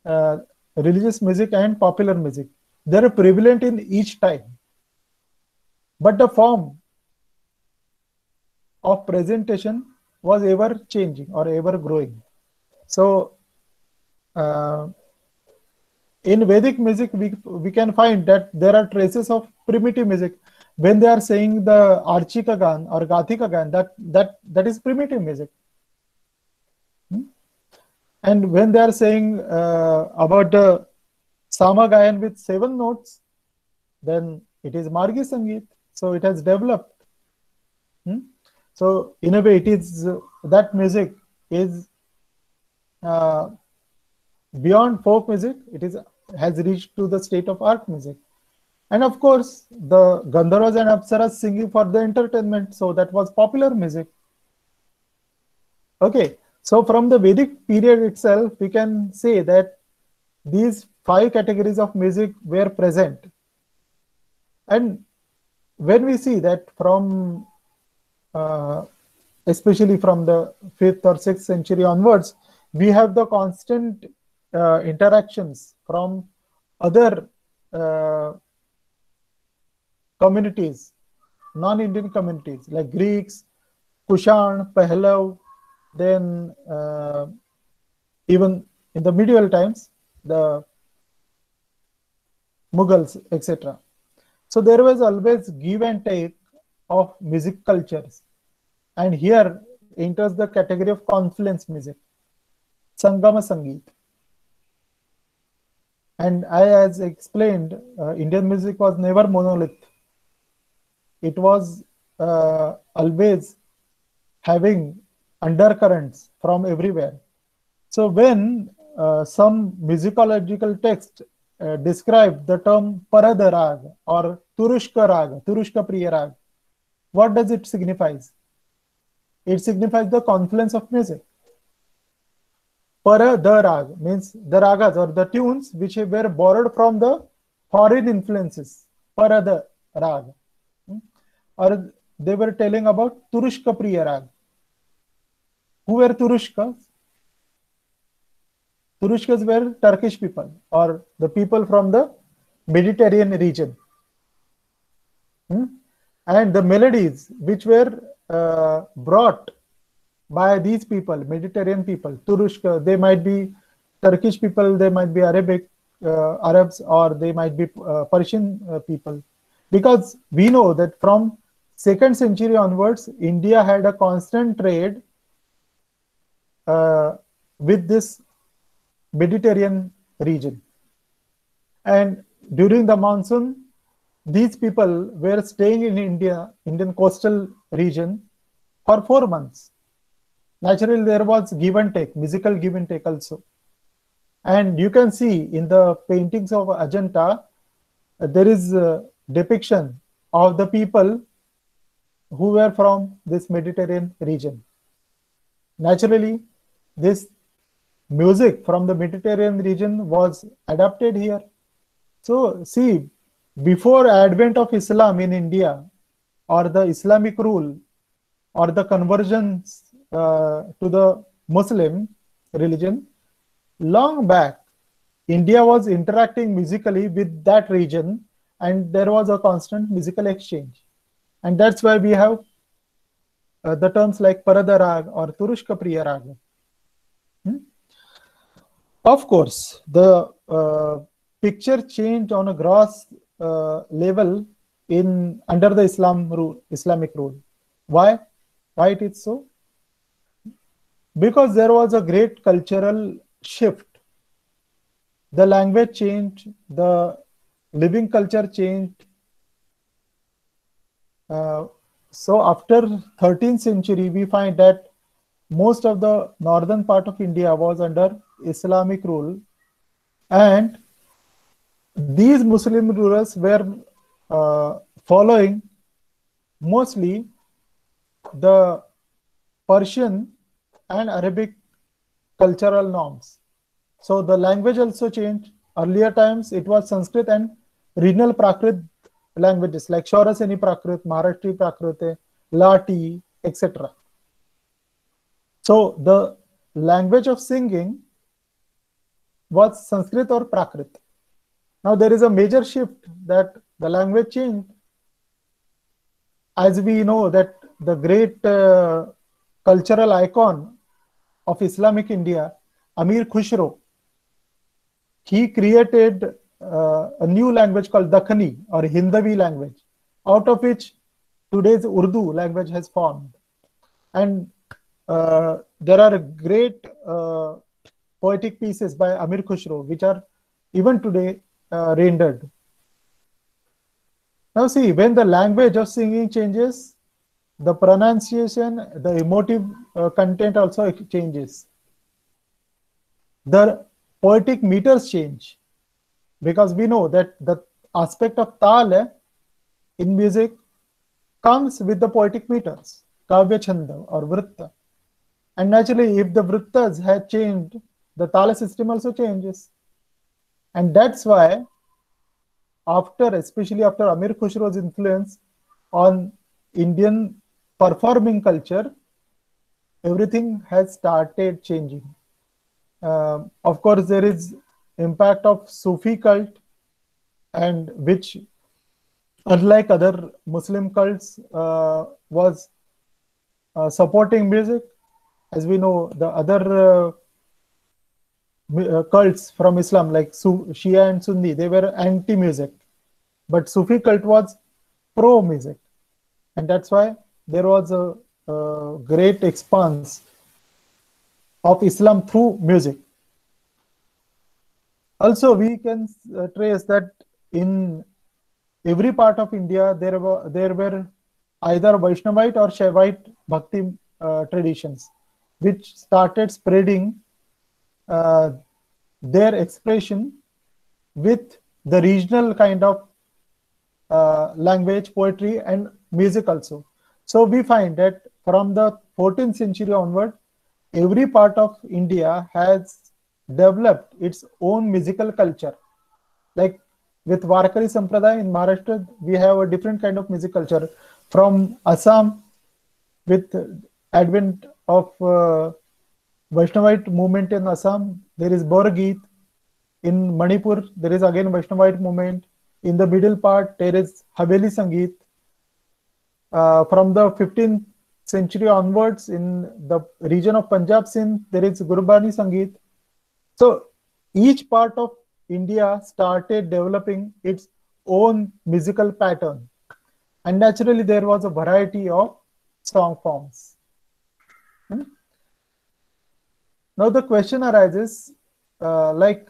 uh, religious music, and popular music. They are prevalent in each time, but the form of presentation was ever changing or ever growing. So, uh, in Vedic music, we, we can find that there are traces of primitive music. When they are saying the Archika Gan or Gathika Gan, that, that, that is primitive music. Hmm? And when they are saying uh, about the Sama Gayan with seven notes, then it is Margi Sangeet. So it has developed. Hmm? So in a way, it is uh, that music is uh, beyond folk music. It is has reached to the state of art music, and of course, the Gandharvas and Apsaras singing for the entertainment. So that was popular music. Okay, so from the Vedic period itself, we can say that these five categories of music were present, and when we see that from uh, especially from the fifth or sixth century onwards, we have the constant uh, interactions from other uh, communities, non-Indian communities like Greeks, Kushan, Pahlav, then uh, even in the medieval times, the Mughals, etc. So there was always give and take of music cultures. And here enters the category of confluence music, Sangama Sangeet. And I, as explained, uh, Indian music was never monolith. It was uh, always having undercurrents from everywhere. So when uh, some musicological text uh, the term Parada Rag or Turushka Rag, Turushka Priya Rag, what does it signifies? It signifies the confluence of music. Para the rag means the ragas or the tunes which were borrowed from the foreign influences. Para the rag. Hmm? Or they were telling about Turushka Priya rag. Who were Turushkas? Turushkas were Turkish people or the people from the Mediterranean region. Hmm? And the melodies which were uh, brought by these people, Mediterranean people, Turushka, they might be Turkish people, they might be Arabic uh, Arabs, or they might be uh, Persian uh, people. Because we know that from second century onwards, India had a constant trade uh, with this Mediterranean region. And during the monsoon, these people were staying in India, Indian coastal region for four months. Naturally, there was give and take, musical give and take also. And you can see in the paintings of Ajanta, there is a depiction of the people who were from this Mediterranean region. Naturally, this music from the Mediterranean region was adapted here. So, see, before advent of Islam in India or the Islamic rule or the conversions uh, to the Muslim religion, long back, India was interacting musically with that region and there was a constant musical exchange. And that's why we have uh, the terms like Paradarag or Turushka Priya Rag. Hmm? Of course, the uh, picture changed on a gross uh, level in under the Islam rule, Islamic rule. Why? Why it is so? Because there was a great cultural shift. The language changed, the living culture changed. Uh, so after 13th century, we find that most of the northern part of India was under Islamic rule, and these Muslim rulers were uh, following mostly the Persian and Arabic cultural norms. So the language also changed. Earlier times it was Sanskrit and regional Prakrit languages like Shauraseni Prakrit, Maharashtra Prakrit, Lati, etc. So the language of singing was Sanskrit or Prakrit. Now there is a major shift that the language changed. As we know that the great uh, cultural icon of Islamic India, Amir Khusro, he created uh, a new language called Dakhani or Hindavi language, out of which today's Urdu language has formed. And uh, there are great uh, poetic pieces by Amir Khusro, which are even today uh, rendered. Now see, when the language of singing changes, the pronunciation, the emotive uh, content also changes. The poetic meters change because we know that the aspect of tal in music comes with the poetic meters, kavya chanda or vritta. And naturally, if the vrittas have changed, the tala system also changes. And that's why, after, especially after Amir Khusro's influence on Indian performing culture, everything has started changing. Uh, of course, there is impact of Sufi cult, and which, unlike other Muslim cults, uh, was uh, supporting music. As we know, the other uh, uh, cults from Islam, like Su- Shia and Sunni, they were anti-music, but Sufi cult was pro-music, and that's why there was a, a great expanse of Islam through music. Also, we can uh, trace that in every part of India there were there were either Vaishnavite or Shaivite Bhakti uh, traditions, which started spreading uh, their expression with the regional kind of uh, language, poetry, and music also. So we find that from the 14th century onward, every part of India has developed its own musical culture. Like with Warkari Sampradaya in Maharashtra, we have a different kind of music culture. From Assam, with advent of uh, Vaishnavite movement in Assam, there is Borgeet. In Manipur, there is again Vaishnavite movement. In the middle part, there is Haveli Sangeet. Uh, from the 15th century onwards, in the region of Punjab Sindh, there is Gurbani Sangeet. So each part of India started developing its own musical pattern. And naturally, there was a variety of song forms. Hmm? Now, the question arises uh, like,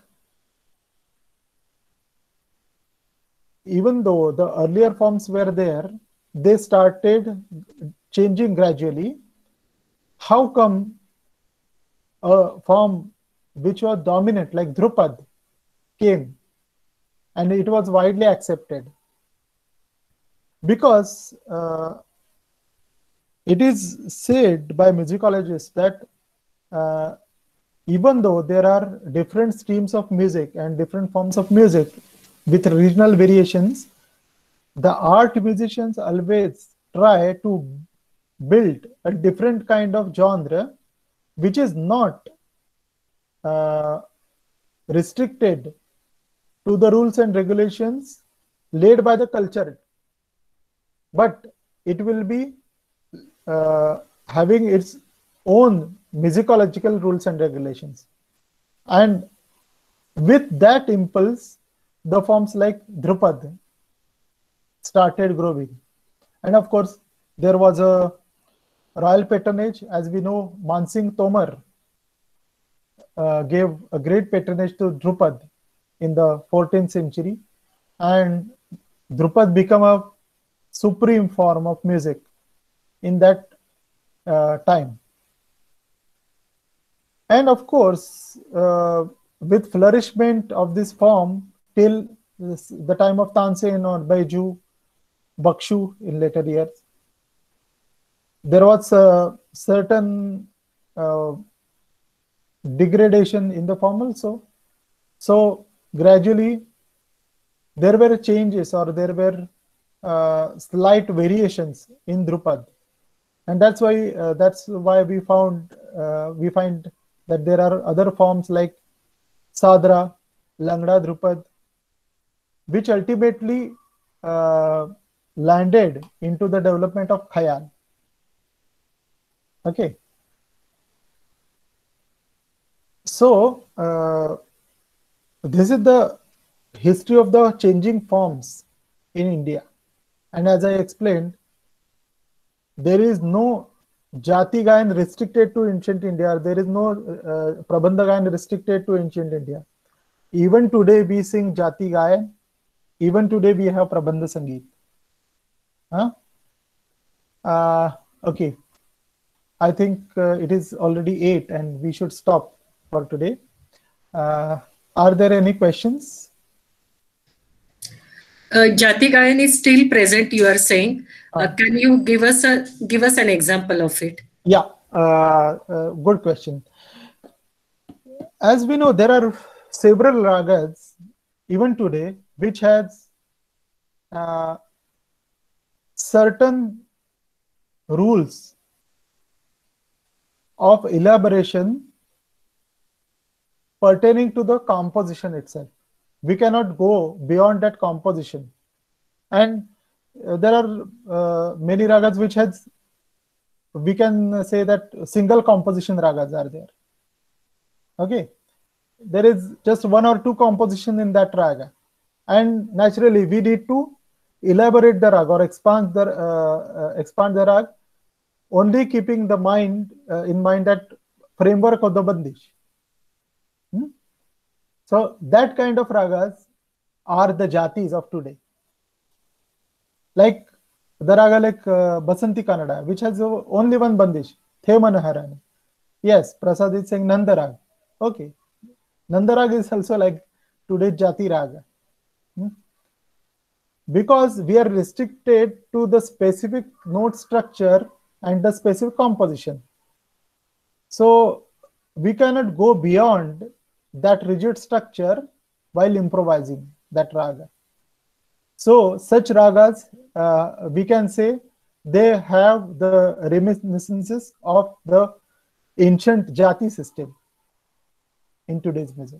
even though the earlier forms were there, they started changing gradually. How come a form which was dominant, like Drupad, came and it was widely accepted? Because uh, it is said by musicologists that uh, even though there are different streams of music and different forms of music with regional variations, the art musicians always try to build a different kind of genre which is not uh, restricted to the rules and regulations laid by the culture. But it will be uh, having its own musicological rules and regulations. And with that impulse the forms like Drupad started growing. And of course, there was a royal patronage. As we know, Mansingh Tomar uh, gave a great patronage to Drupad in the 14th century. And Drupad became a supreme form of music in that uh, time. And of course, uh, with flourishment of this form till the time of Tansen or Baiju, Bakshu in later years, there was a certain uh, degradation in the form also. So gradually, there were changes or there were uh, slight variations in Drupad, and that's why uh, that's why we found uh, we find that there are other forms like Sadra, Langda Drupad, which ultimately uh, landed into the development of Khayal. Okay. So, uh, this is the history of the changing forms in India. And as I explained, there is no Jati Gayan restricted to ancient India. There is no uh, Prabandha Gayan restricted to ancient India. Even today we sing Jati Gayan. Even today we have Prabandha Sangeet. Huh? Uh, okay. I think uh, it is already 8 and we should stop for today. Uh, are there any questions? Uh, Jati Gayan is still present, you are saying. Uh, can you give us a give us an example of it? Yeah, uh, uh, good question. As we know, there are several ragas even today which has uh, certain rules of elaboration pertaining to the composition itself. We cannot go beyond that composition. And uh, there are uh, many ragas which has, we can say that single composition ragas are there. Okay. There is just one or two composition in that raga. And naturally we need to elaborate the rag or expand the, uh, uh, expand the rag only keeping the mind uh, in mind that framework of the bandish. Hmm? So that kind of ragas are the jatis of today. Like the raga like uh, Basanti Kannada, which has only one bandish, The. Yes, Prasad is saying Nandarag. Okay. Nandarag is also like today's jati raga. Hmm? Because we are restricted to the specific note structure and the specific composition. So we cannot go beyond that rigid structure while improvising that raga. So such ragas, uh, we can say they have the reminiscences of the ancient jati system in today's music.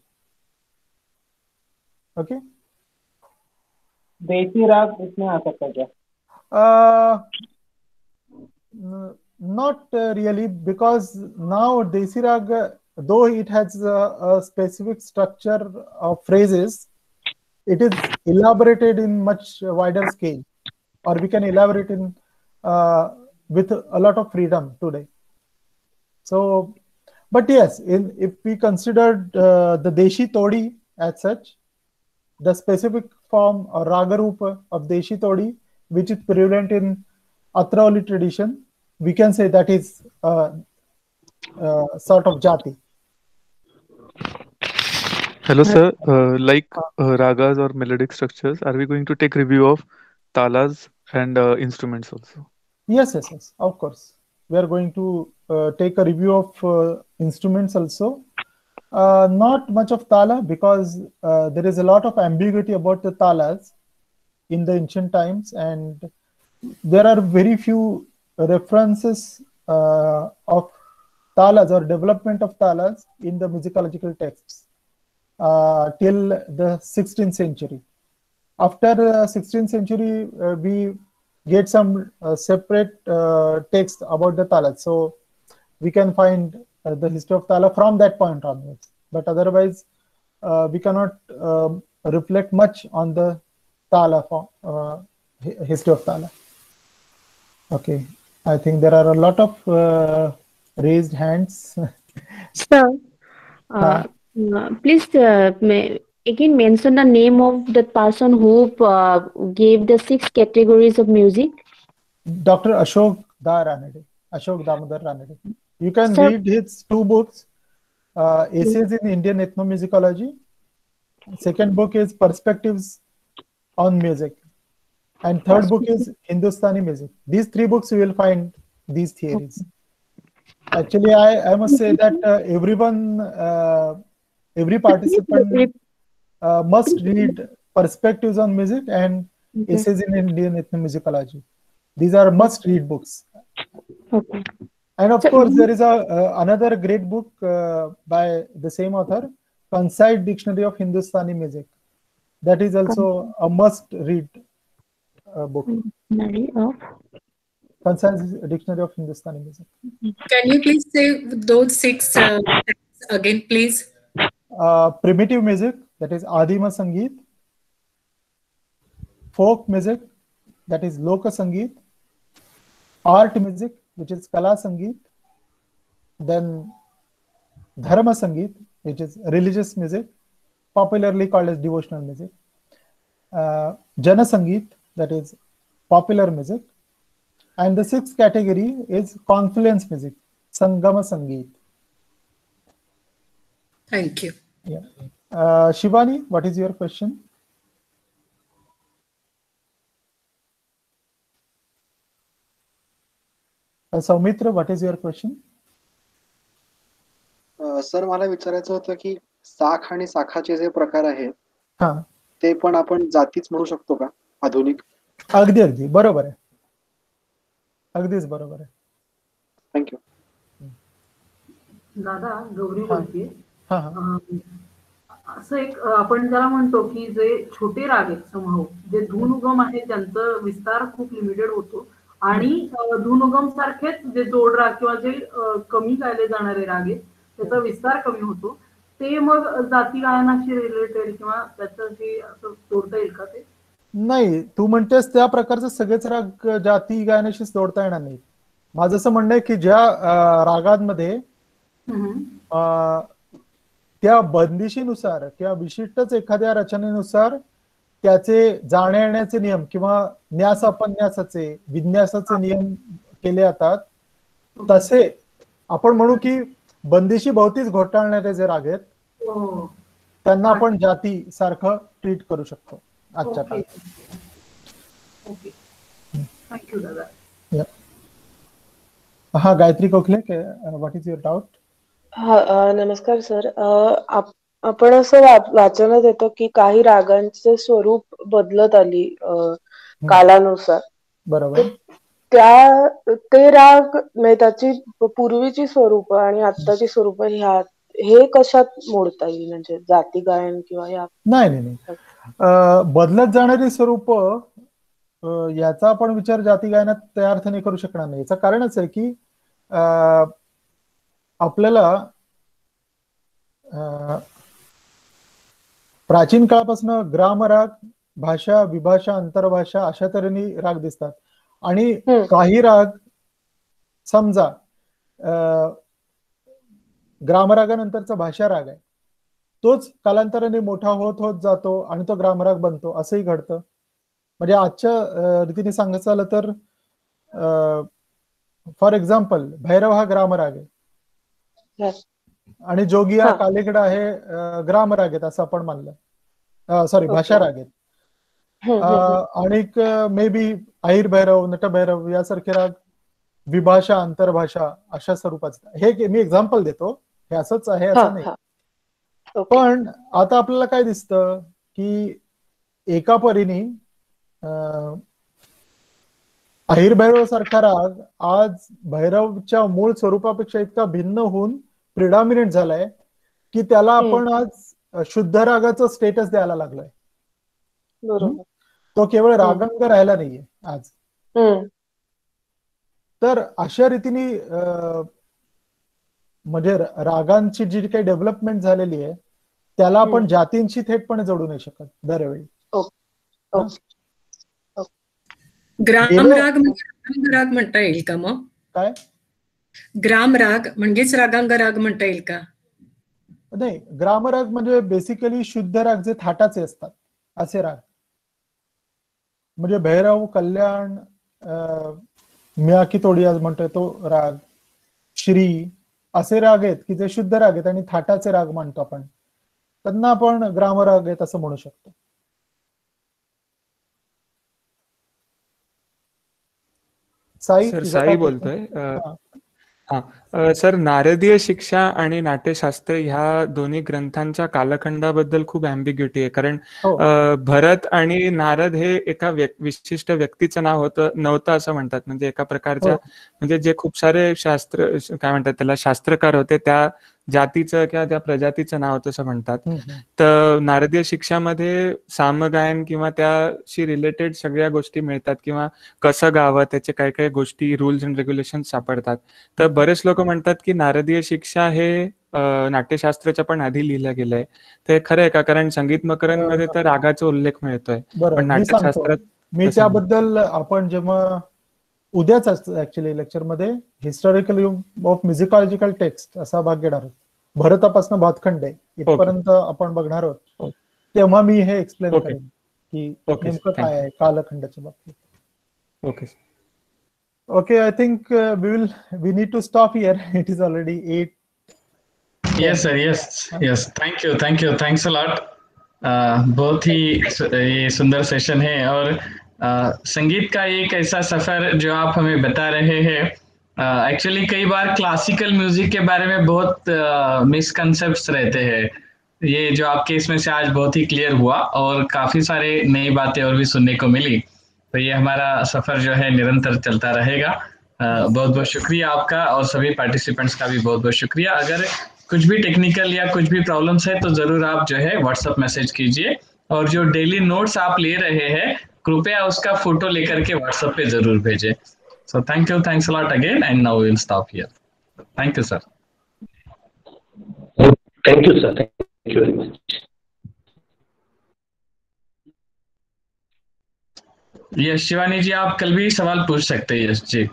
Okay. देसी राग इसमें आ सकता है क्या Uh, n- not uh, really because now Desi Rag, uh, though it has a, a specific structure of phrases, it is elaborated in much wider scale, or we can elaborate in uh, with a lot of freedom today. So, but yes, in, if we considered uh, the Deshi Todi as such, the specific form or raga rupa of Deshi Todi, which is prevalent in Atrauli tradition, we can say that is uh, uh, sort of jati. Hello, sir. Uh, like uh, ragas or melodic structures, are we going to take review of talas and uh, instruments also? Yes, yes, yes, of course. We are going to uh, take a review of uh, instruments also. Uh, not much of tala because uh, there is a lot of ambiguity about the talas in the ancient times, and there are very few references uh, of talas or development of talas in the musicological texts uh, till the 16th century. After uh, 16th century, uh, we get some uh, separate uh, text about the talas. So we can find uh, the history of tala from that point onwards. But otherwise, uh, we cannot um, reflect much on the Tala form, uh, history of Tala. Okay, I think there are a lot of uh, raised hands. Sir, uh, uh, please uh, ma- again mention the name of the person who uh, gave the six categories of music. Dr. Ashok Da Ranade, Ashok Damodar Ranade. You can Sir- read his two books, uh, Essays in Indian Ethnomusicology. Second book is Perspectives on Music. And third book is Hindustani Music. These three books you will find these theories. Actually, I, I must say that uh, everyone, uh, every participant uh, must read Perspectives on Music and Essays in Indian Ethnomusicology. These are must read books. Okay. And of So- course, there is a uh, another great book uh, by the same author, Concise Dictionary of Hindustani Music. That is also a must-read uh, book. Dictionary of Concise Dictionary of Hindustani Music. Can you please say those six uh, again, please? Uh, primitive music, that is Adima Sangeet. Folk music, that is Loka Sangeet. Art music, which is Kala Sangeet. Then Dharma Sangeet, which is religious music, popularly called as devotional music. Uh, Jana Sangeet, that is popular music. And the sixth category is confluence music, Sangama Sangeet. Thank you. Yeah. Uh, Shivani, what is your question? Uh, Saumitra, what is your question? Sir मला विचारायचं होतं की साख आणि साखाचे जे प्रकार आहेत हा. ते पण आपण जातीच म्हणू शकतो का? आधुनिक? अगदी अगदी. बरोबर आहे. अगदीच बरोबर आहे. थँक्यू दादा गौरी. बोलते हा हा. असं एक आपण ज्याला म्हणतो की जे छोटे राग आहेत समूह जे धून उगम आहे त्यांचा विस्तार खूप लिमिटेड होतो. आणि अ, धून उगम सारखेच जे जोड राग किंवा जे कमी गायले जाणारे राग आहेत त्याचा विस्तार कमी होतो. ते मग जाती गायनाशी रिलेटेड किंवा त्याचं जे असं जोडता येईल का ते? नाही तू म्हणतेस त्या प्रकारचे सगळेच राग जाती गायनाशी जोडता येणार नाही. माझं असं म्हणणं आहे की ज्या रागांमध्ये त्या बंदिशीनुसार किंवा विशिष्टच एखाद्या रचनेनुसार त्याचे जाण्या येण्याचे नियम किंवा न्यास अपन्यासाचे विन्यासाचे नियम केले जातात. तसे आपण म्हणू की बंदिशी भोवतीच घोटाळणारे जे राग आहेत हो. त्यांना आपण जाती सारखं ट्रीट करू शकतो आजच्या काळात. ओके. थँक्यू दादा. Yeah. हा Gayatri Gokhale what is your doubt हा नमस्कार सर. अ, आप- आपण असं वाचनात येतो की काही रागांचे स्वरूप बदलत आली कालानुसार. बरोबर. त्या ते राग म्हणजे त्याची पूर्वीची स्वरूप आणि आत्ताची स्वरूप ह्या हे कशात मोडता येईल? म्हणजे जाती गायन किंवा या नाही नाही बदलत जाणारी स्वरूप याचा आपण विचार जाती गायनात त्या अर्थाने करू शकणार नाही. याचं कारणच आहे की आपल्याला प्राचीन काळापासून ग्रामराग भाषा विभाषा अंतरभाषा अशा तऱ्हेने राग दिसतात. आणि काही राग समजा ग्रामरागानंतरचा भाषा राग आहे. तोच कालांतराने मोठा होत होत जातो आणि तो ग्रामराग बनतो असंही घडतं. म्हणजे आजच्या रीतीने सांगायचं झालं तर फॉर एक्झाम्पल भैरव हा ग्रामराग आहे. आणि जोगी हा. कालेगड आहे अं, ग्रामराग आहेत असं आपण मानलं. सॉरी. भाषा राग आहेत अं, आणि मे बी आईर भैरव नटभैरव यासारखे राग विभाषा अंतरभाषा अशा स्वरूपाचे हे मी एक्झाम्पल देतो. हे असंच आहे असं नाही. पण आता आपल्याला काय दिसतं की एका परीने अहिर भैरव सारखा राग आज भैरवच्या मूळ स्वरूपापेक्षा इतका भिन्न होऊन प्रिडॉमिनेंट झालाय की त्याला आपण आज शुद्ध रागाचं स्टेटस द्यायला लागलोय. बरोबर. तो केवळ रागांग राहिला नाहीये आज. तर अशा रीतीने म्हणजे रागांची जी काही डेव्हलपमेंट झालेली आहे त्याला आपण जातींशी थेटपणे जोडू नाही शकत दरवेळी. ग्राम गेले- राग म्हणजे राग म्हणता येईल का मग? काय? ग्राम राग म्हणजेच रागांग राग म्हणता येईल का? नाही ग्रामराग म्हणजे बेसिकली शुद्ध राग जे थाटाचे असतात असे राग. म्हणजे भैरव कल्याण मियाकी तोडी आज म्हणतोय तो राग श्री असे राग आहेत की जे शुद्ध राग आहेत आणि थाटाचे राग मानतो आपण. त्यांना आपण ग्रामराग आहेत असं म्हणू शकतो. साई साई बोलतोय. हा. सर नारदीय शिक्षा आणि नाट्यशास्त्र ह्या दोन्ही ग्रंथांच्या कालखंडाबद्दल खूप अँबिग्युटी आहे कारण हो. अ, भरत आणि नारद हे एका व्यक- विशिष्ट व्यक्तीचं नाव होतं नव्हतं असं म्हणतात म्हणजे एका प्रकारच्या हो. म्हणजे जे खूप सारे शास्त्र काय म्हणतात त्याला शास्त्रकार होते त्या जातीचं किंवा त्या प्रजातीचं नाव होतं असं म्हणतात. तर नारदीय शिक्षामध्ये सामगायन किंवा त्याशी रिलेटेड सगळ्या गोष्टी मिळतात किंवा कसं गावं त्याचे काय काय गोष्टी रुल्स अँड रेग्युलेशन सापडतात. तर बरेच लोक म्हणतात की नारदीय शिक्षा हे नाट्यशास्त्राच्या पण आधी लिहिलं गेलंय. ते खरं आहे का? कारण संगीत मकरंदमध्ये तर रागाचा उल्लेख मिळतोय. पण नाट्यशास्त्रात मी तसं त्याबद्दल आपण जेव्हा उद्याच असतं ऍक्च्युली लेक्चरमध्ये हिस्टॉरिकल ऑफ म्युझिकॉलॉजिकल टेक्स्ट असा भाग घेणार आहोत. भरतापासून भातखंड आहे इथपर्यंत आपण बघणार आहोत. तेव्हा मी हे एक्सप्लेन. करेन की नेमकं काय आहे कालखंडाच्या बाबतीत. Okay okay I think we will we need to stop here it is already eight yes sir yes yes thank you thank you thanks a lot बहुत ही सुंदर सेशन है और संगीत का एक ऐसा सफ़र जो आप हमें बता रहे हैं। एक्चुअली कई बार क्लासिकल म्यूज़िक के बारे में बहुत मिसकंसेप्ट रहते हैं। ये जो आपके इसमें से आज बहुत ही क्लियर हुआ और काफ़ी सारे नई बातें और भी सुनने को मिली। तो ये हमारा सफ़र जो है निरंतर चलता रहेगा। बहुत बहुत शुक्रिया आपका और सभी पार्टिसिपेंट्स का भी बहुत बहुत शुक्रिया। अगर कुछ भी टेक्निकल या कुछ भी प्रॉब्लम्स है तो ज़रूर आप जो है व्हाट्सअप मैसेज कीजिए। और जो डेली नोट्स आप ले रहे हैं कृपया उसका फ़ोटो लेकर के व्हाट्सएप पे ज़रूर भेजे। So thank you thanks lot again and now will stop here thank you sir thank you sir thank you. Yes Shivani ji आप कल भी सवाल पूछ सकते हैं यस जी।